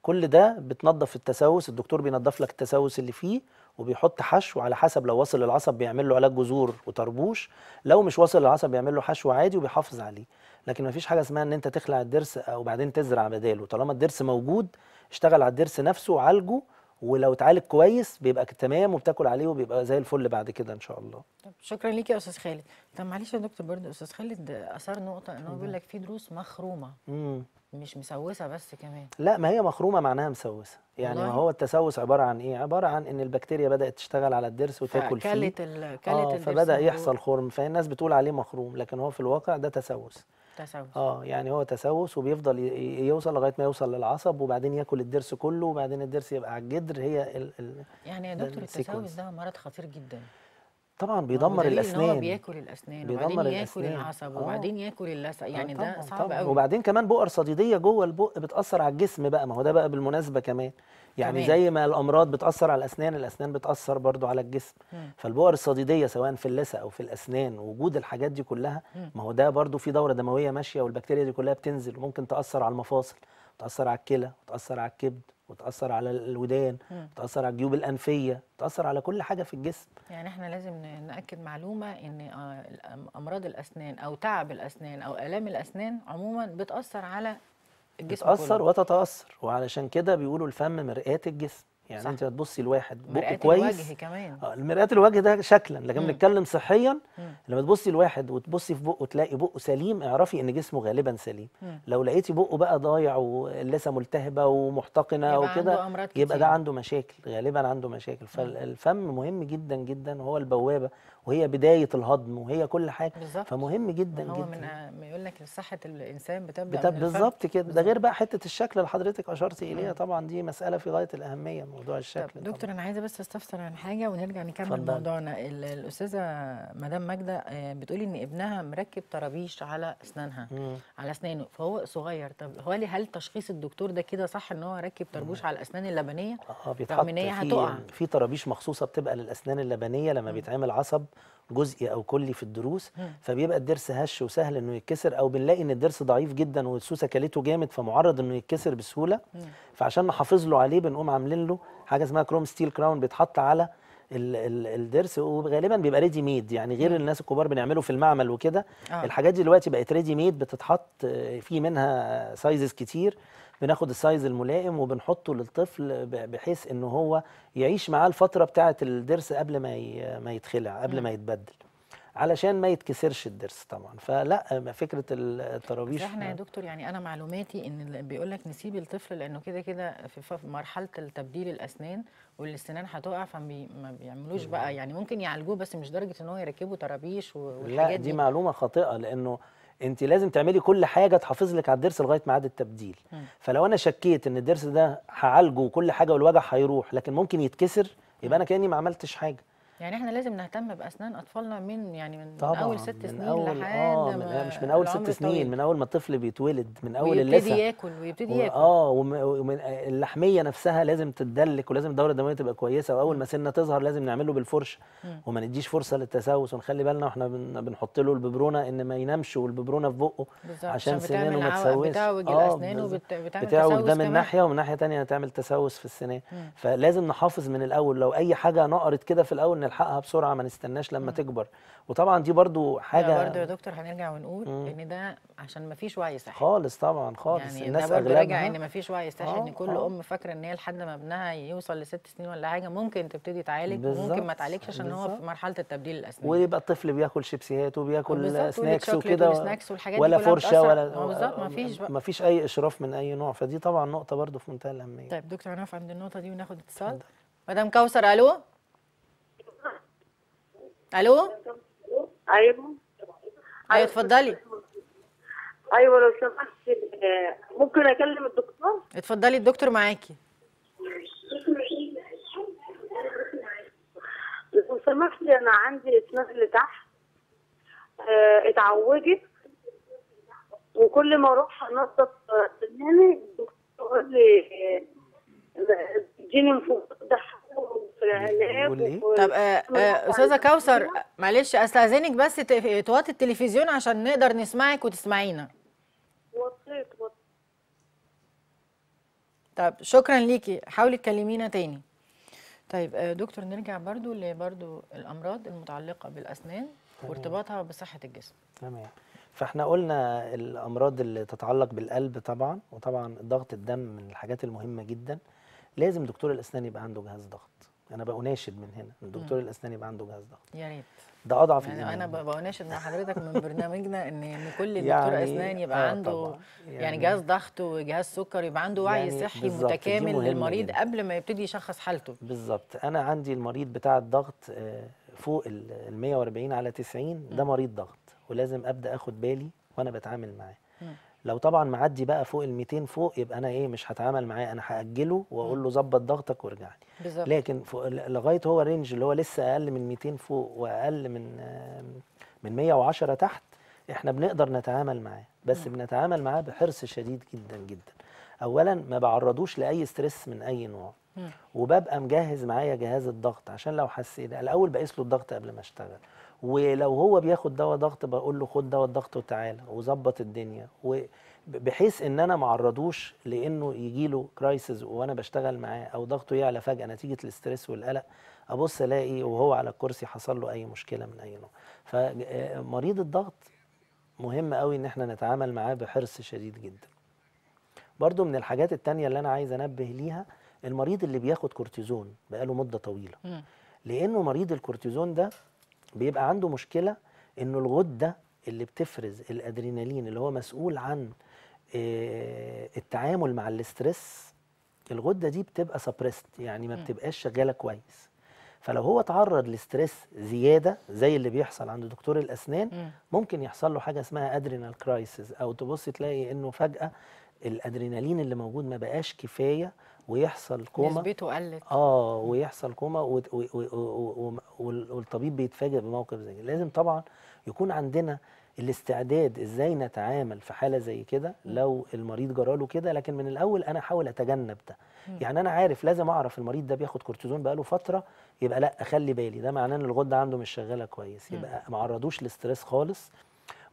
كل ده بتنظف التسوس الدكتور بينظف لك التسوس اللي فيه وبيحط حشو على حسب لو واصل للعصب بيعمل له علاج جذور وطربوش لو مش واصل للعصب بيعمل له حشو عادي وبيحافظ عليه. لكن مفيش حاجة اسمها إن أنت تخلع الضرس وبعدين تزرع بداله. طالما الضرس موجود اشتغل على الضرس نفسه وعالجه ولو اتعالج كويس بيبقى تمام وبتاكل عليه وبيبقى زي الفل بعد كده إن شاء الله. طب شكرا ليك يا أستاذ خالد. طب معلش يا دكتور برضه أستاذ خالد أثار نقطة إن هو بيقول لك في دروس مخرومة. مم. مش مسوسة بس كمان. لا ما هي مخرومة معناها مسوسة. يعني ما؟ هو التسوس عبارة عن إيه؟ عبارة عن إن البكتيريا بدأت تشتغل على الضرس وتاكل فيه. كلت آه الضرس فبدأ. يحصل خرم. فالناس بتقول عليه مخروم لكن هو في الواقع ده تسوس. تسوس. آه يعني هو تسوس وبيفضل يوصل لغاية ما يوصل للعصب وبعدين ياكل الضرس كله وبعدين الضرس يبقى على الجدر هي ال ال يعني يا دكتور. التسوس ده مرض خطير جدا. طبعا بيدمر هو الأسنان بياكل الأسنان بيدمر وبعدين ياكل الأسنان. العصب آه. وبعدين ياكل اللثة آه يعني طبعاً ده صعب. قوي وبعدين كمان بؤر صديدية جوه البق بتأثر على الجسم بقى ما هو ده بقى بالمناسبة كمان يعني كمان. زي ما الأمراض بتأثر على الأسنان الأسنان بتأثر برضو على الجسم مم. فالبؤر الصديدية سواء في اللثة أو في الأسنان وجود الحاجات دي كلها ما هو ده برضو في دورة دموية ماشية والبكتيريا دي كلها بتنزل وممكن تأثر على المفاصل وتأثر على الكلى وتأثر على الكبد وتأثر على الودان وتأثر على الجيوب الأنفية وتاثر على كل حاجة في الجسم. يعني إحنا لازم نأكد معلومة إن آه، أمراض الأسنان أو تعب الأسنان أو آلام الأسنان عموما بتأثر على الجسم بتأثر كله وتتأثر وعلشان كده بيقولوا الفم مرآة الجسم. يعني صح. انت هتبصي لواحد بقه مرآة كويس الوجه كمان آه، المرآة الوجه ده شكلا لكن. بنتكلم صحيا مم. لما تبصي لواحد وتبصي في بقه تلاقي بقه سليم اعرفي إن جسمه غالبا سليم مم. لو لقيتي بقه بقى ضايع واللثه ملتهبة ومحتقنة وكده يبقى. ده عنده مشاكل غالبا عنده مشاكل فالفم مهم جدا جدا وهو البوابة وهي بداية الهضم وهي كل حاجة. بالظبط. فمهم جدا هو جدا. من آه، يقول لك صحة الإنسان بتبدأ بت- من الفم. بالظبط كده. ده. غير بقى حتة الشكل اللي حضرتك أشرتي إليها. طبعا دي مسألة في غاية الأهمية موضوع طب الشكل دكتور أنا عايزة بس أستفسر عن حاجة ونرجع نكمل اتفضلي. موضوعنا. ال- الأستاذة مدام ماجدة آه، بتقولي إن ابنها مركب طرابيش على أسنانها مم. على أسنانه. فهو صغير. طب هو لي- هل تشخيص الدكتور ده كده صح إن هو ركب طربوش على الأسنان اللبنية؟ آه بيتحط إن هي في هتقع. في طرابيش مخصوصة بتبقى للأسنان اللبنية لما بيتعمل عصب. جزئي أو كلي في الضروس مم. فبيبقى الضرس هش وسهل إنه يتكسر أو بنلاقي إن الضرس ضعيف جدا والسوسة كلته جامد فمعرض إنه يتكسر بسهولة. فعشان نحافظ له عليه بنقوم عاملين له حاجة اسمها chrome steel crown بيتحط على ال- ال- الضرس وغالبا بيبقى ready made يعني غير الناس الكبار بنعمله في المعمل وكده. آه. الحاجات دي دلوقتي بقت ready made بتتحط آه، في منها sizes كتير. بناخد السايز الملائم وبنحطه للطفل بحيث إن هو يعيش معاه الفترة بتاعه الضرس قبل ما ما يتخلع قبل ما يتبدل. علشان ما يتكسرش الضرس طبعا. فلا فكرة ال- بس الطرابيش إحنا يا دكتور يعني أنا معلوماتي إن بيقول لك نسيب الطفل لأنه كده كده في مرحلة التبديل الأسنان والسنان هتقع فما بيعملوش بقى. يعني ممكن يعالجوه بس مش درجة إن هو يركبوا طرابيش و- لا والحاجات دي دي. معلومة خاطئة لأنه انت لازم تعملي كل حاجة تحافظ لك على الضرس لغاية ميعاد التبديل. فلو أنا شكيت إن الضرس ده هعالجه وكل حاجة والوجع هيروح لكن ممكن يتكسر يبقى أنا كأني ما عملتش حاجة. يعني إحنا لازم نهتم بأسنان أطفالنا من يعني من, من طبعا اول ست من سنين أول لحد آه من مش من أول ست سنين طويل. من أول ما الطفل بيتولد من أول ويبتدي اللثة. ياكل ويبتدي ياكل. آه وم- ومن اللحمية نفسها لازم تتدلك ولازم الدورة الدموية تبقى كويسة وأول ما سنة تظهر لازم نعمله بالفرشه وما نديش فرصة للتسوس ونخلي بالنا وإحنا بن- بنحط له الببرونة إن ما ينامش والببرونة في بقه عشان سنانه ما تسوسش. بتعوج آه، الأسنان. وبتعمل بتعوج تسوس ده من. ناحية ومن ناحية تانية تعمل تسوس في السنان فلازم نحافظ من الأول لو أي حاجة نقرت كده في الأول نلحقها بسرعة ما نستناش لما تكبر. وطبعا دي برضو حاجة برضه يا دكتور هنرجع ونقول إن ده عشان ما فيش وعي صحي. خالص طبعا خالص. يعني الناس ده راجع أغلبها إن ما فيش وعي صحي آه، ان كل آه. أم فاكرة إن هي لحد ما ابنها يوصل لست سنين ولا حاجة ممكن تبتدي تعالج وممكن ما تعالجش عشان هو في. مرحلة التبديل الأسنان. ويبقى الطفل بياكل شيبسيات وبياكل سناكس وكده ولا فرشة. ولا ما بالظبط، ما فيش. ما فيش أي إشراف من أي نوع. فدي طبعا نقطة برضو في منتهى الأهمية. طيب دكتور هنقف عند النقطة دي وناخد اتصال. مدام كوثر ألو؟ ألو؟ أيوه. أيوه اتفضلي. أيوه لو سمحت آه، ممكن أكلم الدكتور؟ اتفضلي الدكتور معاكي. لو سمحت أنا عندي اسنان اللي تحت آه، اتعوجت وكل ما أروح انضف آه، سناني الدكتور يقول لي آه، اديني مفتاح في طب آه آه أستاذة كوثر معلش أستأذنك بس توطي التلفزيون عشان نقدر نسمعك وتسمعينا. وطيت وطيت طب شكرا ليكي. حاولي تكلمينا تاني. طيب آه، دكتور نرجع برضو لبرضو الأمراض المتعلقة بالأسنان وارتباطها بصحة الجسم. تمام. فإحنا قلنا الأمراض اللي تتعلق بالقلب طبعا وطبعا ضغط الدم من الحاجات المهمة جدا. لازم دكتور الأسنان يبقى عنده جهاز ضغط. أنا بناشد من هنا إن دكتور الأسنان يبقى عنده جهاز ضغط. يا ريت. ده أضعف يعني. أنا بناشد مع حضرتك من برنامجنا إن إن كل دكتور يعني أسنان يبقى آه عنده طبعاً. يعني, يعني- جهاز ضغط وجهاز سكر يبقى عنده وعي يعني صحي متكامل للمريض جداً. قبل ما يبتدي يشخص حالته. بالظبط. أنا عندي المريض بتاع الضغط آه، فوق ال 140 على 90 ده مريض ضغط. ولازم أبدأ أخد بالي وأنا بتعامل معاه. لو طبعا معدي بقى فوق ال 200 فوق يبقى أنا إيه مش هتعامل معاه أنا هأجله وأقول له ظبط ضغطك وارجع لي لكن لغاية هو رينج اللي هو لسه أقل من 200 فوق وأقل من من 110 تحت إحنا بنقدر نتعامل معاه. بس بنتعامل معاه بحرص شديد جدا جدا. اولا ما بعرضوش لأي stress من أي نوع. وببقى مجهز معايا جهاز الضغط عشان لو حسيت الأول بقيس له الضغط قبل ما أشتغل. ولو هو بياخد دواء ضغط بقول له خد دواء الضغط وتعالى وظبط الدنيا. و بحيث إن أنا ما اعرضوش لأنه يجي له crisis وأنا بشتغل معاه أو ضغطه يعلى فجأة نتيجة ال stress والقلق أبص ألاقي وهو على الكرسي حصل له أي مشكلة من أي نوع. فمريض الضغط مهم قوي إن إحنا نتعامل معاه بحرص شديد جدا. برضو من الحاجات التانية اللي أنا عايز أنبه ليها المريض اللي بياخد كورتيزون بقاله مدة طويلة. مم. لأنه مريض الكورتيزون ده بيبقى عنده مشكلة إنه الغدة اللي بتفرز الأدرينالين اللي هو مسؤول عن آه، التعامل مع ال stress الغدة دي بتبقى suppressed يعني ما بتبقاش شغالة كويس فلو هو اتعرض ل stress زيادة زي اللي بيحصل عند دكتور الأسنان مم. ممكن يحصل له حاجة اسمها adrenal crisis أو تبص تلاقي إنه فجأة الأدرينالين اللي موجود ما بقاش كفاية ويحصل كوما. نسبته قلت. آه ويحصل كوما والطبيب بيتفاجئ بموقف زي كده. لازم طبعا يكون عندنا الاستعداد إزاي نتعامل في حالة زي كده لو المريض جراله كده. لكن من الأول أنا أحاول أتجنب ده. يعني أنا عارف لازم أعرف المريض ده بياخد كورتيزون بقاله فترة يبقى لأ أخلي بالي. ده معناه إن الغدة عنده مش شغالة كويس. يبقى ما عرضوش ل stress خالص.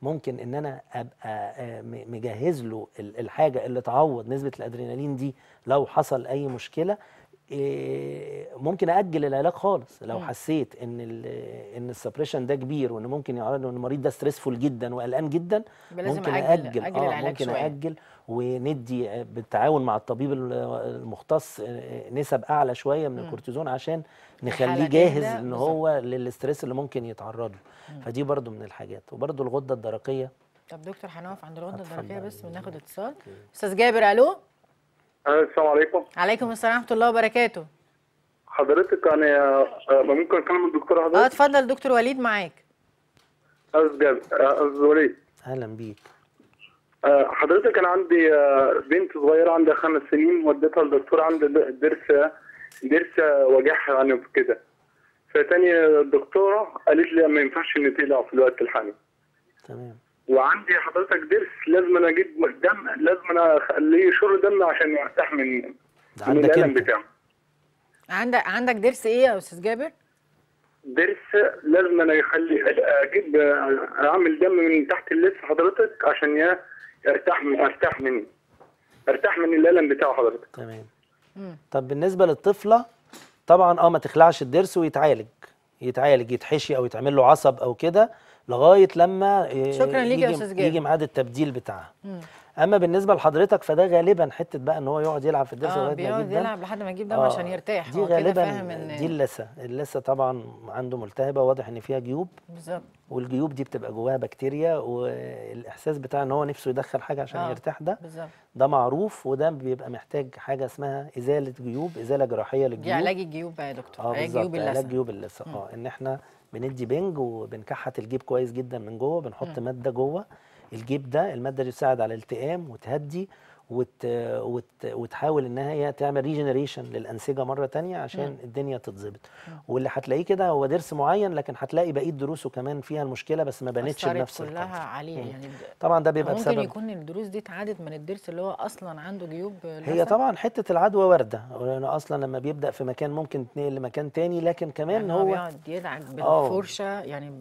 ممكن إن أنا أبقى آه، مجهز له ال- الحاجة اللي تعوض نسبة الأدرينالين دي لو حصل أي مشكلة إيه، ممكن أجل العلاج خالص. لو حسيت إن إن ال suppression ده كبير وإن ممكن يعرض ان المريض ده stressful جدا وقلقان جدا ممكن أجل- أجل أجل آه العلاج ممكن شوية. أجل وندي آه، بالتعاون مع الطبيب ال- المختص آه، نسب أعلى شوية من الكورتيزون عشان نخليه جاهز إن. هو لل stress اللي ممكن يتعرض له فدي برضو من الحاجات. وبرضو الغدة الدرقية. طب دكتور هنقف عند الغدة. الدرقية بس وناخد اتصال. أستاذ جابر ألو؟ السلام عليكم. عليكم السلام ورحمة الله وبركاته. حضرتك أنا آه، ممكن اكلم الدكتور آه حضرتك اتفضل دكتور وليد معاك. أستاذ جابر آه، أستاذ وليد. أهلا بيك. آه، حضرتك أنا عندي آه، بنت صغيرة عندها خمس سنين وديتها للدكتور عندها ضرس ضرس وجعها يعني كده فتاني الدكتوره قالت لي ما ينفعش نتقلع في الوقت الحالي. تمام. وعندي حضرتك ضرس لازم أنا أجيب دم لازم أنا أخليه يشر دم عشان يرتاح من ده من عندك الألم بتاعه. عندك عندك ضرس إيه يا أستاذ جابر؟ ضرس لازم أنا يخلي أجيب أعمل دم من تحت اللثه حضرتك عشان يرتاح من ارتاح من ارتاح من الألم بتاعه حضرتك تمام. طب بالنسبة للطفلة طبعا آه ما تخلعش الضرس ويتعالج يتعالج يتحشي أو يتعمل له عصب أو كده لغاية لما آه، شكراً ليك يا جابر. يجي ميعاد التبديل بتاعها مم. أما بالنسبة لحضرتك فده غالبا حتة بقى إن هو يقعد يلعب في الضرس آه لغاية ما بيقعد يجيب دم يلعب لحد ما يجيب دم آه، عشان يرتاح. دي غالبا فاهم إن دي اللثة. اللثة طبعا عنده ملتهبة واضح إن فيها جيوب. بالظبط. والجيوب دي بتبقى جواها بكتيريا والإحساس بتاع إن هو نفسه يدخل حاجة عشان آه، يرتاح ده. بالظبط. ده معروف وده بيبقى محتاج حاجة اسمها إزالة جيوب إزالة جراحية دي للجيوب. علاج الجيوب بقى يا دكتور. آه علاج جيوب علاج اللثه جيوب اللثة. آه إن إحنا بندي بنج وبنكحت الجيب كويس جدا من جوه بنحط مادة جوه. الجيب ده المادة دي تساعد على الالتئام وتهدي وت... وت... وتحاول إن هي تعمل regeneration للأنسجة مرة تانية عشان الدنيا تتظبط. واللي هتلاقيه كده هو ضرس معين لكن هتلاقي بقية ضروسه كمان فيها المشكلة بس ما بانتش بنفس كلها القدر عليه. يعني طبعا ده بيبقى ممكن بسبب يكون الضروس دي اتعادت من الضرس اللي هو أصلا عنده جيوب هي؟ طبعا حتة العدوى واردة. لأنه أصلا لما بيبدأ في مكان ممكن تنقل لمكان تاني لكن كمان يعني هو هو بيقعد يدعك آه. بالفرشة. يعني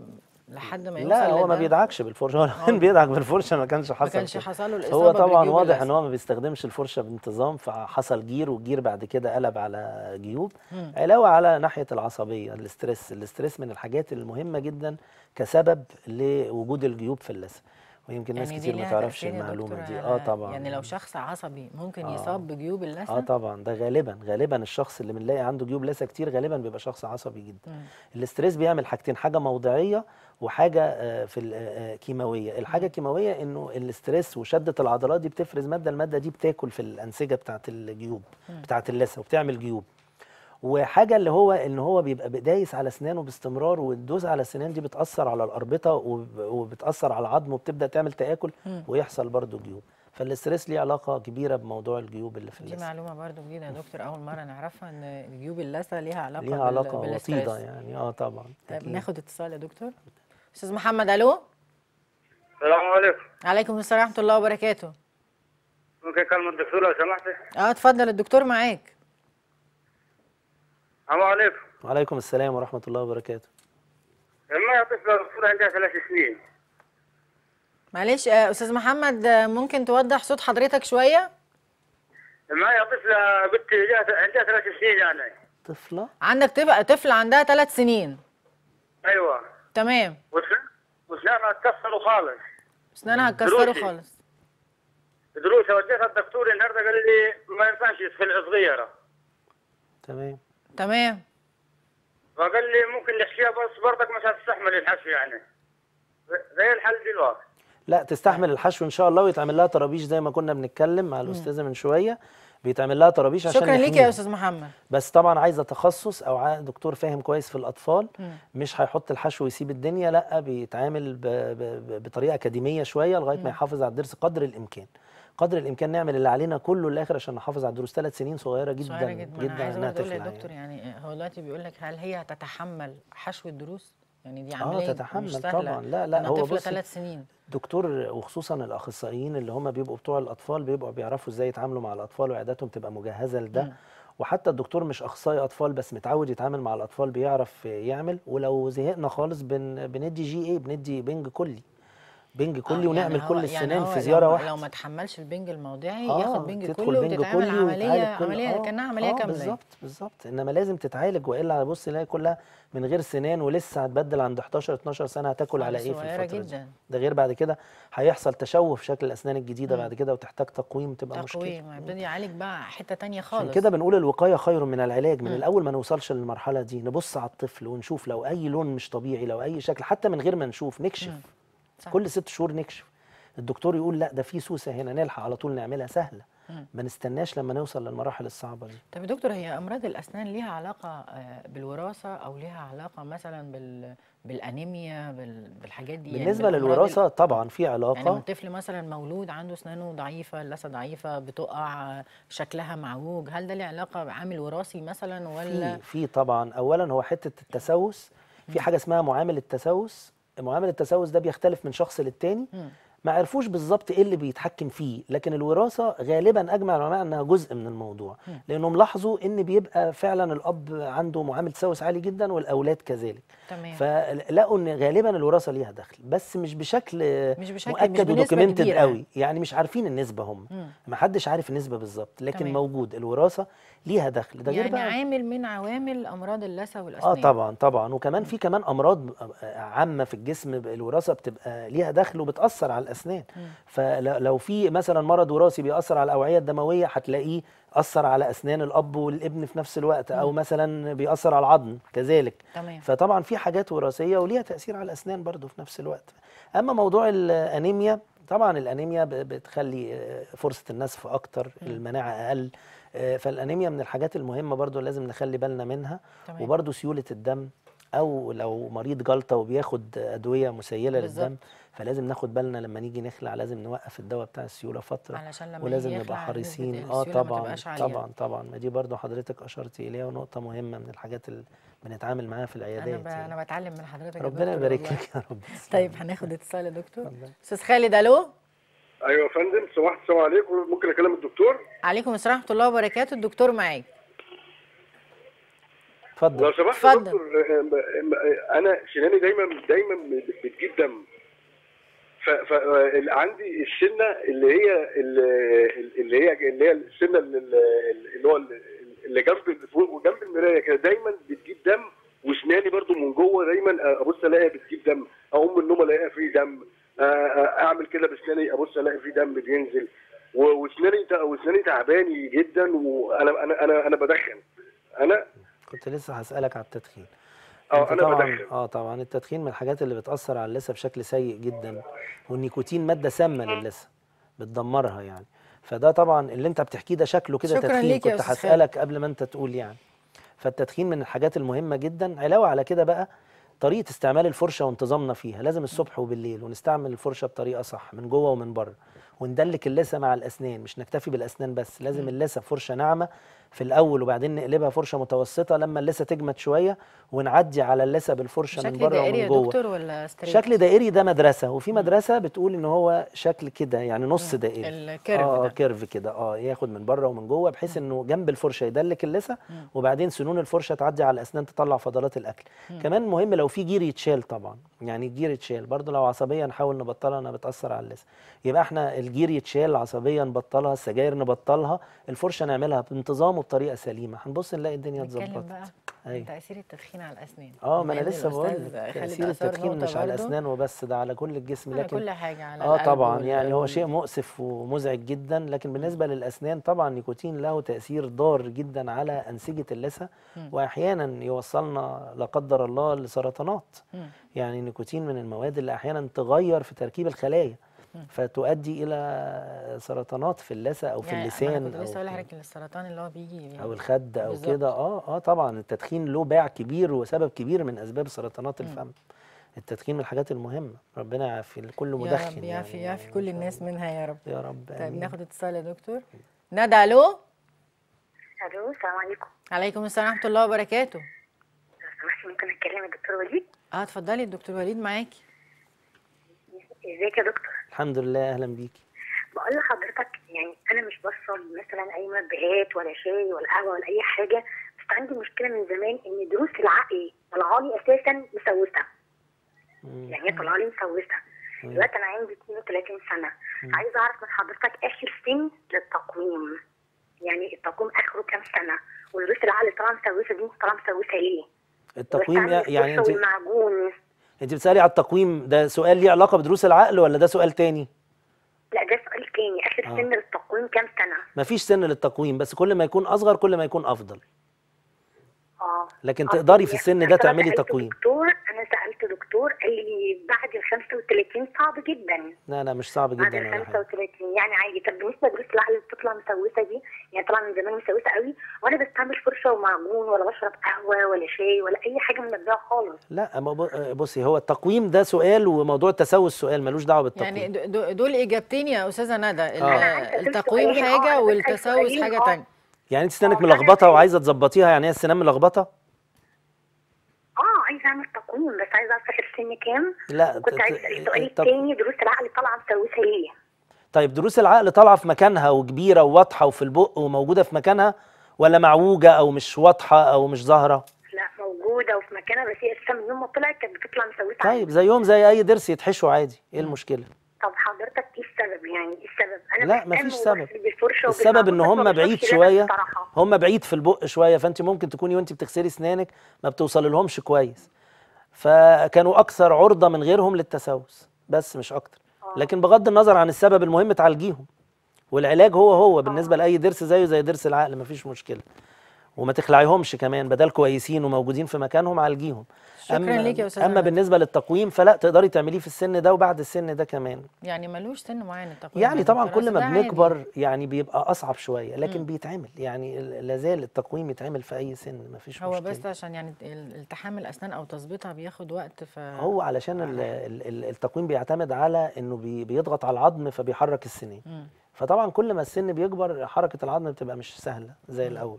لحد ما يوصل لا هو ما. بيدعكش بالفرشة هو كان بيدعك بالفرشة ما كانش حصل ما كانش. حصل له الإصابة هو طبعا واضح إن. هو ما بيستخدمش الفرشة بانتظام فحصل جير والجير بعد كده قلب على جيوب. علاوة على ناحية العصبية ال stress ال stress من الحاجات المهمة جدا كسبب لوجود الجيوب في اللثة ويمكن ناس يعني دي كتير ما تعرفش المعلومة دي. آه طبعا. يعني لو شخص عصبي ممكن آه. يصاب بجيوب اللثه آه طبعا. ده غالبا غالبا الشخص اللي بنلاقي عنده جيوب لثة كتير غالبا بيبقى شخص عصبي جدا. ال stress بيعمل حاجتين حاجة موضعية وحاجة آه، في آه، آه، كيماوية. الحاجة الكيماوية إنه ال stress وشدة العضلات دي بتفرز مادة المادة دي بتاكل في الأنسجة بتاعه الجيوب بتاعه اللثة وبتعمل جيوب. وحاجة اللي هو إن هو بيبقى دايس على أسنانه باستمرار والدوس على السنان دي بتأثر على الأربطة وب- وبتأثر على العظم وبتبدأ تعمل تآكل ويحصل برضو جيوب. فال stress ليه علاقة كبيرة بموضوع الجيوب اللي في دي اللثة. معلومة برضو جديدة يا دكتور أول مرة نعرفها إن جيوب اللثة ليها علاقة ليها علاقة. وطيده يعني آه طبعا طيب. ناخد اتصال يا دكتور. أستاذ محمد ألو؟ السلام عليكم. عليكم السلام ورحمة الله وبركاته. ممكن كلمة الدكتور؟ لو سمحت. آه اتفضل الدكتور معاك. السلام عليكم. وعليكم السلام ورحمة الله وبركاته. معي طفلة دكتور عندها ثلاث سنين. معلش آه، أستاذ محمد آه، ممكن توضح صوت حضرتك شوية؟ معي طفلة بنت عندها ثلاث سنين يعني. طفلة؟ عندك تبقى طفل عندها ثلاث سنين. أيوه. تمام. وسنانها اتكسروا خالص. اسنانها اتكسروا. خالص. دروسها وديتها الدكتور النهارده قال لي ما ينفعش في صغيرة تمام. تمام. فقال لي ممكن نحشيها بس برضك مش هتستحمل الحشو يعني. زي الحل دلوقتي. لا تستحمل الحشو إن شاء الله ويتعمل لها طرابيش زي ما كنا بنتكلم مع الأستاذة من شوية. بيتعمل لها طرابيش عشان شكرا ليك يا. أستاذ محمد. بس طبعا عايزة تخصص أو عا- دكتور فاهم كويس في الأطفال مش هيحط الحشو ويسيب الدنيا لا بيتعامل ب... ب... ب... بطريقة أكاديمية شوية لغاية ما يحافظ على الضرس قدر الإمكان. قدر الإمكان نعمل اللي علينا كله للآخر عشان نحافظ على الدروس. ثلاث سنين صغيرة جدا صغيرة جدا. أنا جدا انها برضه أقول تخلع يا دكتور يعني. يعني هو دلوقتي بيقول لك هل هي تتحمل حشو الدروس؟ يعني دي عمليه تتحمل مش طبعاً. لا، لا، أنا هو بصي، ثلاث سنين. دكتور وخصوصا الأخصائيين اللي هم بيبقوا بتوع الأطفال بيبقوا بيعرفوا إزاي يتعاملوا مع الأطفال وعياداتهم تبقى مجهزة لده. وحتى الدكتور مش أخصائي أطفال بس متعود يتعامل مع الأطفال بيعرف يعمل. ولو زهقنا خالص بن بندي جي اي بندي بنج كلي. بنج كلي آه، ونعمل هو- كل السنان هو في زيارة واحدة لو ما تحملش البنج الموضعي آه، ياخد بنج بنج وتتعمل كلي عمليه عمليه آه، كأنها عملية آه، كاملة. بالظبط بالظبط. إنما لازم تتعالج وإلا هتبص تلاقي كلها من غير سنان ولسه هتبدل عند 11 12 سنة هتاكل على دي إيه في الفترة دي. جدا. ده غير بعد كده هيحصل تشوه في شكل الأسنان الجديدة بعد كده وتحتاج تقويم تبقى مشكلة. تقويم. هيبتدي يعالج بقى حتة تانية خالص. عشان كده بنقول الوقاية خير من العلاج من الأول ما نوصلش للمرحلة دي. نبص على الطفل ونشوف لو أي لون مش طبيعي لو أي شكل حتى من غير ما نشوف نكشف. صح. كل ست شهور نكشف. الدكتور يقول لا ده في سوسة هنا نلحق على طول نعملها سهلة. ما نستناش لما نوصل للمراحل الصعبة دي. طب يا دكتور هي أمراض الأسنان ليها علاقة آه، بالوراثة أو ليها علاقة مثلا بال بالأنيميا بال... بالحاجات دي؟ يعني بالنسبة بالأمراض للوراثة طبعا في يعني علاقه طفل مثلا مولود عنده أسنانه ضعيفة اللثه ضعيفة بتقع شكلها معوج هل ده له علاقة بعامل وراثي مثلا ولا؟ في في طبعا. اولا هو حتة التسوس. في حاجة اسمها معامل التسوس. معامل التسوس ده بيختلف من شخص للتاني. ما عرفوش بالظبط إيه اللي بيتحكم فيه لكن الوراثة غالبا أجمع العلماء إنها جزء من الموضوع. لأنهم لاحظوا إن بيبقى فعلا الأب عنده معامل تسوس عالي جدا والأولاد كذلك. تمام. فلقوا إن غالبا الوراثة ليها دخل بس مش بشكل مش بشكل- مؤكد ودوكيومنتد كبيرة. قوي. يعني مش عارفين النسبة هم. ما حدش عارف النسبة بالظبط لكن تمام. موجود. الوراثة ليها دخل. ده غير يعني بقى عامل من عوامل أمراض اللثة والأسنان. آه طبعا طبعا. وكمان في كمان أمراض عامة في الجسم الوراثة بتبقى ليها دخل وبتأثر على الأسنان. فلو في مثلا مرض وراثي بيأثر على الأوعية الدموية هتلاقيه أثر على أسنان الأب والابن في نفس الوقت أو مثلا بيأثر على العظم كذلك. تمام. فطبعا في حاجات وراثية وليها تأثير على الأسنان برضو في نفس الوقت. أما موضوع الأنيميا طبعا الأنيميا ب- بتخلي آه، فرصة النسف أكتر المناعة أقل. آه، فالانيميا من الحاجات المهمة برضو لازم نخلي بالنا منها تمام. وبرضو سيولة الدم أو لو مريض جلطة وبياخد أدوية مسيلة بالظبط. للدم فلازم ناخد بالنا لما نيجي نخلع لازم نوقف الدواء بتاع السيولة فترة علشان لما ولازم نبقى حريصين آه طبعا. طبعا طبعا ما دي برضو حضرتك أشرت إليها ونقطة مهمة من الحاجات اللي بنتعامل معاها في أنا العيادات ب... يعني. أنا بتعلم من حضرتك ربنا يبارك. لك يا رب طيب هناخد اتصال يا دكتور. أستاذ خالد ألو أيوه يا فندم سمحت السلام عليكم. ممكن أكلم الدكتور؟ عليكم السلام ورحمة الله وبركاته. الدكتور معاك. اتفضل. لو سمحت يا اتفضل. دكتور آه، آه، أنا سناني دايما دايما بتجيب دم. ف ف آه، عندي السنة اللي هي اللي هي اللي هي السنة اللي اللي هو اللي جنب فوق جنب المراية كده. دايما بتجيب دم واسناني برضو من جوه دايما أبص ألاقيها بتجيب دم. أقوم من النوم ألاقيها فيه دم. آه، آه، اعمل كده باسناني ابص الاقي فيه دم بينزل. واسناني واسناني تعباني جدا وأنا أنا أنا أنا بدخن. أنا؟ كنت لسه هسألك على التدخين. آه أنا طبعا بدخن. آه طبعا التدخين من الحاجات اللي بتأثر على اللثة بشكل سيء جدا والنيكوتين مادة سامة للثة بتدمرها يعني. فده طبعا اللي انت بتحكيه ده شكله كده شكراً تدخين ليك يا كنت هسألك قبل ما انت تقول يعني. فالتدخين من الحاجات المهمة جدا. علاوة على كده بقى طريقة استعمال الفرشة وانتظامنا فيها. لازم الصبح وبالليل ونستعمل الفرشة بطريقة صح من جوه ومن بره وندلك اللثة مع الأسنان مش نكتفي بالأسنان بس لازم اللثة فرشة ناعمة في الأول وبعدين نقلبها فرشة متوسطة لما اللثة تجمد شوية ونعدي على اللثة بالفرشة من شكل بره دائري ومن يا جوه. دكتور ولا straight شكل دائري ده مدرسة وفي مدرسة بتقول إن هو شكل كده يعني نص دائري. ال curve آه. curve كده. آه ياخد من بره ومن جوه بحيث إنه جنب الفرشة يدلك اللثة وبعدين سنون الفرشة تعدي على الأسنان تطلع فضلات الأكل. كمان مهم لو في جير يتشال طبعا يعني الجير يتشال. برضه لو عصبية نحاول نبطلها انها بتأثر على اللثة. يبقى إحنا الجير يتشال العصبية نبطلها السجاير نبطلها الفرشة نعملها بانتظام وبطريقة سليمة. هنبص نلاقي الدنيا اتظبطت. أيوة. تأثير التدخين على الأسنان. آه ما أنا لسه بقول تأثير التدخين مش على الأسنان وبس ده على كل الجسم. على لكن كل حاجة على آه طبعا يعني هو شيء مؤسف ومزعج جدا. لكن بالنسبة للأسنان طبعا النيكوتين له تأثير ضار جدا على أنسجة اللثة. واحيانا يوصلنا لا قدر الله لسرطانات. مم. يعني النيكوتين من المواد اللي أحيانا تغير في تركيب الخلايا. فتؤدي إلى سرطانات في اللثة أو في يعني اللسان أنا كنت أو لسه في- لحضرتك السرطان اللي هو بيجي يعني أو الخد أو. كده. آه آه طبعا التدخين له باع كبير وسبب كبير من أسباب سرطانات الفم. التدخين من الحاجات المهمة. ربنا يعافي كل يا مدخن رب يعفي يعني يعفي إن كل الناس منها يا رب. يا رب طيب آمين. ناخد اتصال يا دكتور. ندى ألو؟ ألو السلام عليكم. عليكم السلام ورحمة الله وبركاته. لو سمحتي ممكن اتكلم الدكتور وليد؟ آه اتفضلي الدكتور وليد معاكي. إزيك يا دكتور؟ الحمد لله أهلا بيكي. بقول لحضرتك يعني أنا مش بشرب مثلا أي منبهات ولا شاي ولا قهوة ولا أي حاجة بس عندي مشكلة من زمان إن دروس العقل طالعه لي أساسا مسوسه مم. يعني هي طالعه لي مسوسه دلوقتي أنا عندي 32 سنة. عايزة أعرف من حضرتك آخر سن للتقويم. يعني التقويم آخره كام سنة؟ ودروس العقل طالعه مسوسه دي طالعه مسوسه ليه؟ التقويم يعني انت انت بتسألي على التقويم ده سؤال ليه علاقة بدروس العقل ولا ده سؤال تاني؟ لا ده سؤال تاني. آخر آه. سن للتقويم كام سنة؟ مفيش سن للتقويم بس كل ما يكون أصغر كل ما يكون أفضل. آه. لكن تقدري في السن ده تعملي تقويم. دكتور أنا سالت دكتور قال لي بعد ال 35 صعب جدا. لا لا مش صعب بعد جدا ال ولا حاجة. 35 يعني عادي. طب بالنسبة لدروس العقل اللي بتطلع مسوسه دي يعني طبعا من زمان مسوسه قوي وأنا بستعمل فرشة ومعجون ولا بشرب قهوة ولا شاي ولا أي حاجة من ده خالص. لا بصي هو التقويم ده سؤال وموضوع التسوس سؤال ملوش دعوة بالتقويم. يعني دول إجابتين يا أستاذة ندى. ال- دول التقويم آه، حاجة بسأل والتسوس حاجة آه. تانية. يعني أنت سنانك آه، ملخبطة وعايزة تظبطيها يعني هي السنان ملخبطة؟ عايزة أعمل تقويم بس عايزة اعرف اخر سن كام؟ لا وكنت ت- عايزة السؤال التاني دروس العقل طالعة مسوسه ليه؟ طيب دروس العقل طالعة في مكانها وكبيرة وواضحة وفي البق وموجودة في مكانها ولا معوجة أو مش واضحة أو مش ظاهرة؟ لا موجودة وفي مكانها بس هي أساسا من يوم ما طلعت كانت بتطلع مسوسه طيب زيهم زي أي ضرس يتحشوا عادي إيه المشكلة؟ طب حضرتك إيه السبب؟ يعني إيه السبب؟ أنا لا مفيش سبب. السبب إن هم بعيد شوية. هم بعيد في البق شوية فأنت ممكن تكوني وأنت بتغسلي أسنانك ما بتوصل لهمش كويس. فكانوا أكثر عرضة من غيرهم للتسوس بس مش أكتر. لكن بغض النظر عن السبب المهم تعالجيهم. والعلاج هو هو بالنسبة لأي ضرس زيه زي ضرس العقل مفيش مشكلة. وما تخلعيهمش كمان بدل كويسين وموجودين في مكانهم عالجيهم. شكرا أما ليك يا أستاذ أما. بالنسبة للتقويم فلا تقدري تعمليه في السن ده وبعد السن ده كمان. يعني ملوش سن معين التقويم يعني يا طبعا كل ما. بنكبر يعني بيبقى أصعب شوية لكن بيتعمل. يعني ال- لازال التقويم يتعمل في أي سن مفيش هو مشكلة. بس عشان يعني ال- التحام الأسنان أو تظبيطها بياخد وقت ف هو علشان ال- ال- ال- التقويم بيعتمد على إنه بي- بيضغط على العظم فبيحرك السنين. مم. فطبعا كل ما السن بيكبر حركة العظم بتبقى مش سهلة زي الأول.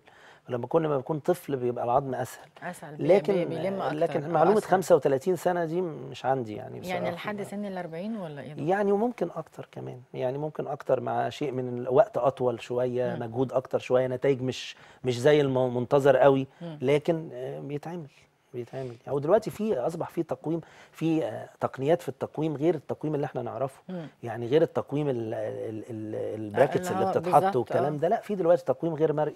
لما كل ما بيكون طفل بيبقى العظم أسهل أسهل لكن بي- بيلم أكتر لكن معلومة أسهل. 35 سنة دي مش عندي يعني يعني بصراحة. لحد سن ال 40 ولا إيه؟ يعني وممكن أكتر كمان يعني ممكن أكتر مع شيء من الوقت أطول شوية مجهود أكتر شوية نتائج مش مش زي المنتظر قوي لكن آه، بيتعمل بيتعمل يعني ودلوقتي في أصبح في تقويم في آه، تقنيات في التقويم غير التقويم اللي إحنا نعرفه مم. يعني غير التقويم ال- ال- ال- brackets اللي بتتحط والكلام آه. ده لا في دلوقتي تقويم غير مرئي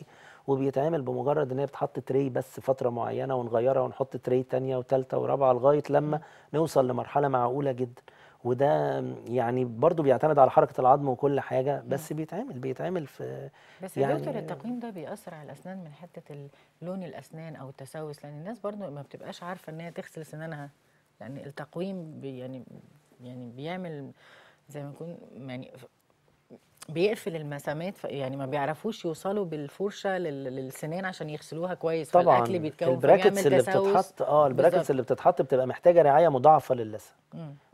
وبيتعمل بمجرد إن هي بتحط تري بس فترة معينة ونغيرها ونحط تري تانية وتالتة ورابعة لغاية لما نوصل لمرحلة معقولة جدا. وده يعني برضو بيعتمد على حركة العظم وكل حاجة بس بيتعمل بيتعمل في بس يا يعني- دكتور التقويم ده بيأثر على الأسنان من ال- لون الأسنان أو التسوس لأن الناس برضو ما بتبقاش عارفة إن هي تغسل سنانها يعني التقويم بي يعني يعني بيعمل زي ما يكون يعني بيقفل المسامات يعني ما بيعرفوش يوصلوا بالفرشة لل- للسنان عشان يغسلوها كويس طبعا فالأكل بيتكون ال brackets اللي. بتتحط آه ال brackets. اللي بتتحط بتبقى محتاجة رعاية مضاعفة للثه.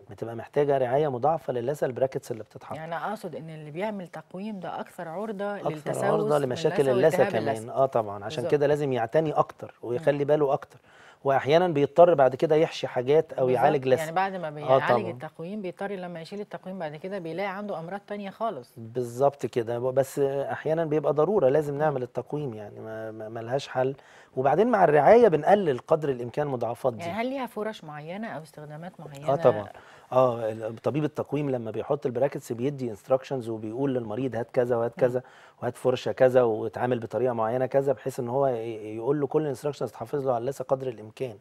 بتبقى محتاجة رعاية مضاعفة للثه ال brackets اللي بتتحط يعني أقصد إن اللي بيعمل تقويم ده أكثر عرضة أكثر للتسوس عرضه لمشاكل اللثة كمان. آه طبعا عشان. كده لازم يعتني أكتر ويخلي باله أكتر وأحيانا بيضطر بعد كده يحشي حاجات أو. يعالج لثه يعني بعد ما آه بيعالج طبعاً. التقويم بيضطر لما يشيل التقويم بعد كده بيلاقي عنده أمراض تانية خالص. بالظبط كده. بس أحيانا بيبقى ضرورة لازم نعمل التقويم يعني ما ما- ملهاش حل. وبعدين مع الرعاية بنقلل قدر الإمكان مضاعفات دي. يعني هل ليها فرش معينة أو استخدامات معينة؟ آه طبعا. آه طبيب التقويم لما بيحط ال brackets بيدي instructions وبيقول للمريض هات كذا وهات كذا وهات فرشة كذا واتعامل بطريقة معينة كذا بحيث إن هو يقول له كل ال instructions تحافظ له على اللثه قدر الإمكان.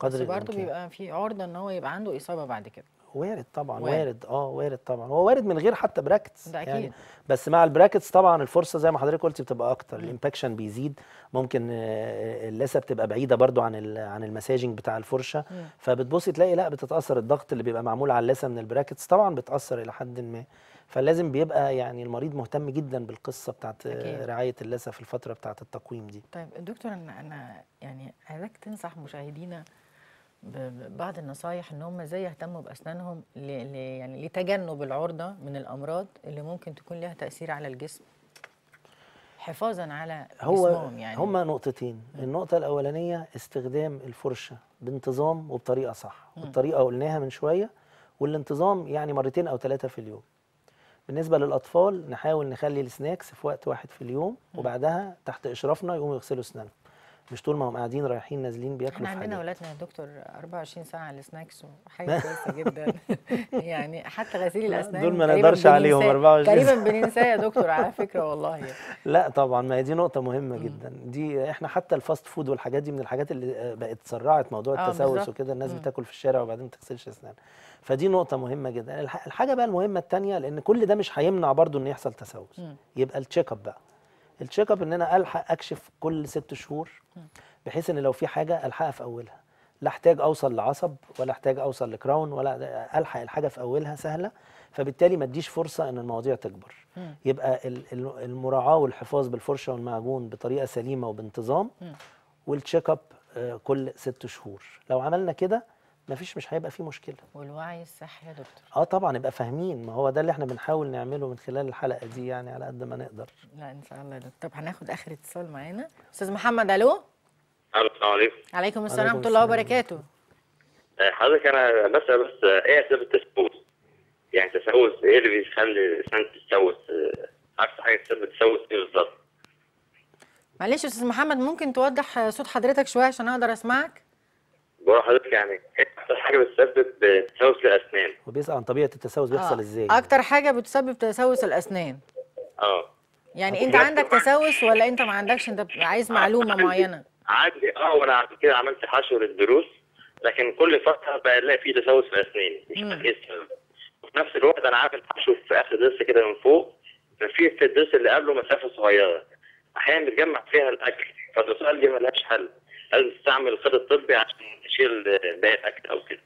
قدر بس برضه بيبقى في عرضة إن هو يبقى عنده إصابة بعد كده. وارد طبعا وارد. وارد, آه وارد طبعا. هو وارد من غير حتى brackets ده يعني. أكيد. بس مع ال brackets طبعا الفرصة زي ما حضرتك قلتي بتبقى أكتر ال impaction بيزيد. ممكن آه، اللثة بتبقى بعيدة برضو عن عن ال massaging بتاع الفرشة. فبتبصي تلاقي لا بتتأثر الضغط اللي بيبقى معمول على اللثة من ال brackets طبعا بتأثر إلى حد ما. فلازم بيبقى يعني المريض مهتم جدا بالقصة بتاعت آه، أكيد. رعاية اللثة في الفترة بتاعت التقويم دي. طيب دكتور أنا أنا يعني عايزاك تنصح مشاهدينا ب- ببعض النصايح إن هم إزاي يهتموا بأسنانهم ل... ل... يعني لتجنب العرضة من الأمراض اللي ممكن تكون لها تأثير على الجسم. حفاظا على هو جسمهم يعني. هما نقطتين. النقطة الأولانية استخدام الفرشة بانتظام وبطريقة صح. والطريقة قلناها من شوية والانتظام يعني مرتين أو ثلاثة في اليوم. بالنسبة للأطفال نحاول نخلي السناكس في وقت واحد في اليوم وبعدها تحت إشرافنا يقوموا يغسلوا أسنانهم. مش طول ما هم قاعدين رايحين نازلين بياكلوا إحنا عندنا. اولادنا يا دكتور 24 ساعه على ال snacks وحاجة <laughs> كويسة جدا. يعني حتى غسيل الأسنان دول ما نقدرش عليهم بننساه- 24 تقريبا بننساه يا دكتور على فكرة والله. يعني. لا طبعا ما هي دي نقطة مهمة جدا. دي إحنا حتى ال fast food والحاجات دي من الحاجات اللي آه، بقت سرعت موضوع آه، التسوس. وكده الناس بتاكل في الشارع وبعدين ما تغسلش أسنان. فدي نقطة مهمة جدا. الح- الحاجة بقى المهمة التانية لأن كل ده مش هيمنع برضو إن يحصل تسوس. يبقى ال check up بقى. ال check up إن أنا ألحق أكشف كل ست شهور بحيث إن لو في حاجة ألحقها في أولها. لا احتاج أوصل لعصب ولا احتاج أوصل ل crown ولا ألحق الحاجة في أولها سهلة. فبالتالي ما اديش فرصة إن المواضيع تكبر. يبقى ال- ال- المراعاة والحفاظ بالفرشة والمعجون بطريقة سليمة وبانتظام وال check up آه، كل ست شهور. لو عملنا كده مفيش مش هيبقى فيه مشكلة. والوعي الصحي يا دكتور. آه طبعا نبقى فاهمين. ما هو ده اللي إحنا بنحاول نعمله من خلال الحلقة دي يعني على قد ما نقدر. لا إن شاء الله يا دكتور. طب هناخد آخر اتصال معانا؟ أستاذ محمد ألو؟ ألو السلام عليكم. عليكم السلام ورحمة الله. وبركاته. آه، حضرتك أنا بسأل بس آه، إيه اسباب التسوس؟ يعني التسوس إيه اللي بيخلي الإنسان تتسوس؟ آه، عكس حاجة تسبب التسوس إيه بالظبط؟ معلش يا أستاذ محمد ممكن توضح آه، صوت حضرتك شوية عشان أقدر أسمعك؟ بقول لحضرتك يعني أكتر حاجة بتسبب تسوس للأسنان؟ وبيسأل عن طبيعة التسوس بيحصل آه، إزاي أكتر حاجة بتسبب تسوس الأسنان. آه. يعني أنت عندك تسوس ولا أنت ما عندكش؟ أنت عايز معلومة معينة. عادي آه وأنا قبل كده عملت حشو للضروس لكن كل فترة بقى الاقي فيه تسوس في أسناني مش عارف وفي نفس الوقت أنا عامل حشو في آخر ضرس كده من فوق ففي في الضرس اللي قبله مسافة صغيرة. أحيانا بتجمع فيها الأكل فالسؤال دي ملهاش حل. هل تستعمل الخيط الطبي عشان تشيل باقي الأكل أو كده.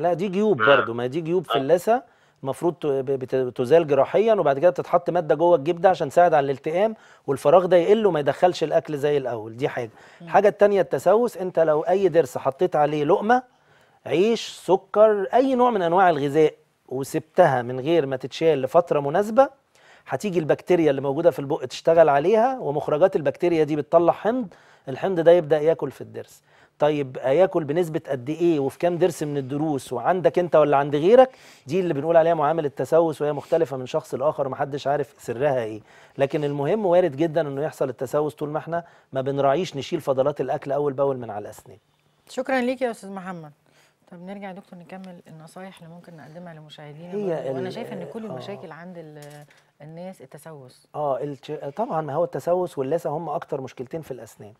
لا دي جيوب برضو. ما دي جيوب في اللثه المفروض ت- ب- بت- بتزال جراحيا وبعد كده بتتحط مادة جوه الجيب ده عشان تساعد على الالتئام والفراغ ده يقل وما يدخلش الأكل زي الأول. دي حاجة. الحاجة التانية التسوس. أنت لو أي ضرس حطيت عليه لقمة عيش سكر أي نوع من أنواع الغذاء وسبتها من غير ما تتشال لفترة مناسبة هتيجي البكتيريا اللي موجودة في البق تشتغل عليها ومخرجات البكتيريا دي بتطلع حمض الحمض ده يبدأ ياكل في الضرس. طيب هياكل بنسبة قد إيه وفي كام ضرس من الضروس وعندك أنت ولا عند غيرك؟ دي اللي بنقول عليها معاملة تسوس وهي مختلفة من شخص لآخر ومحدش عارف سرها إيه. لكن المهم وارد جدا إنه يحصل التسوس طول ما إحنا ما بنراعيش نشيل فضلات الأكل أول بأول من على الأسنان. شكرا ليك يا أستاذ محمد. طب نرجع يا دكتور نكمل النصايح اللي ممكن نقدمها لمشاهدينا هي. وأنا شايفة إن كل آه. المشاكل عند ال- الناس التسوس آه. طبعا ما هو التسوس واللثه هم أكتر مشكلتين في الأسنان.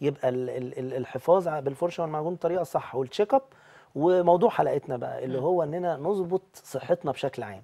يبقى ال... ال... ال- الحفاظ بالفرشة والمعجون بطريقة صح والتشيك اب وموضوع حلقتنا بقى اللي هو إننا نظبط صحتنا بشكل عام.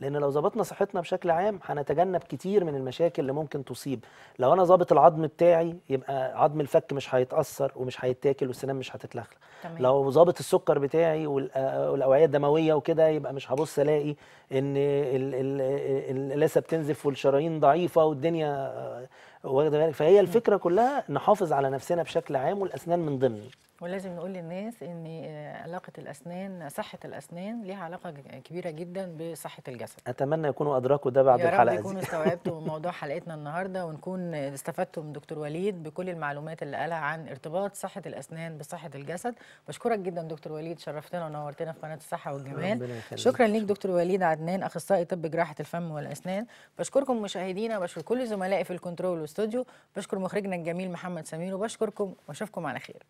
لأن لو ظبطنا صحتنا بشكل عام هنتجنب كتير من المشاكل اللي ممكن تصيب. لو أنا ظابط العظم بتاعي يبقى عظم الفك مش هيتأثر ومش هيتاكل والسنان مش هتتلخلخ. لو ظابط السكر بتاعي والأ- والأوعية الدموية وكده يبقى مش هبص ألاقي إن ال- ال- اللثة بتنزف والشرايين ضعيفة والدنيا آه، واخدة بالك. فهي الفكرة كلها نحافظ على نفسنا بشكل عام والأسنان من ضمن. ولازم نقول للناس إن آه، علاقة الأسنان صحة الأسنان ليها علاقة كبيرة جدا بصحة الجسد. أتمنى يكونوا أدركوا ده بعد يا رب الحلقة يكونوا دي استوعبتوا <laughs> موضوع حلقتنا النهارده ونكون استفدتوا من دكتور وليد بكل المعلومات اللي قالها عن ارتباط صحة الأسنان بصحة الجسد. بشكرك جدا دكتور وليد شرفتنا ونورتنا في قناة الصحة والجمال. شكرا ليك دكتور وليد عدنان أخصائي طب جراحة الفم والأسنان. بشكركم مشاهدينا بشكر كل زملائي في الكنترول والاستوديو بشكر مخرجنا الجميل محمد سمير وبشكركم وأشوفكم على خير.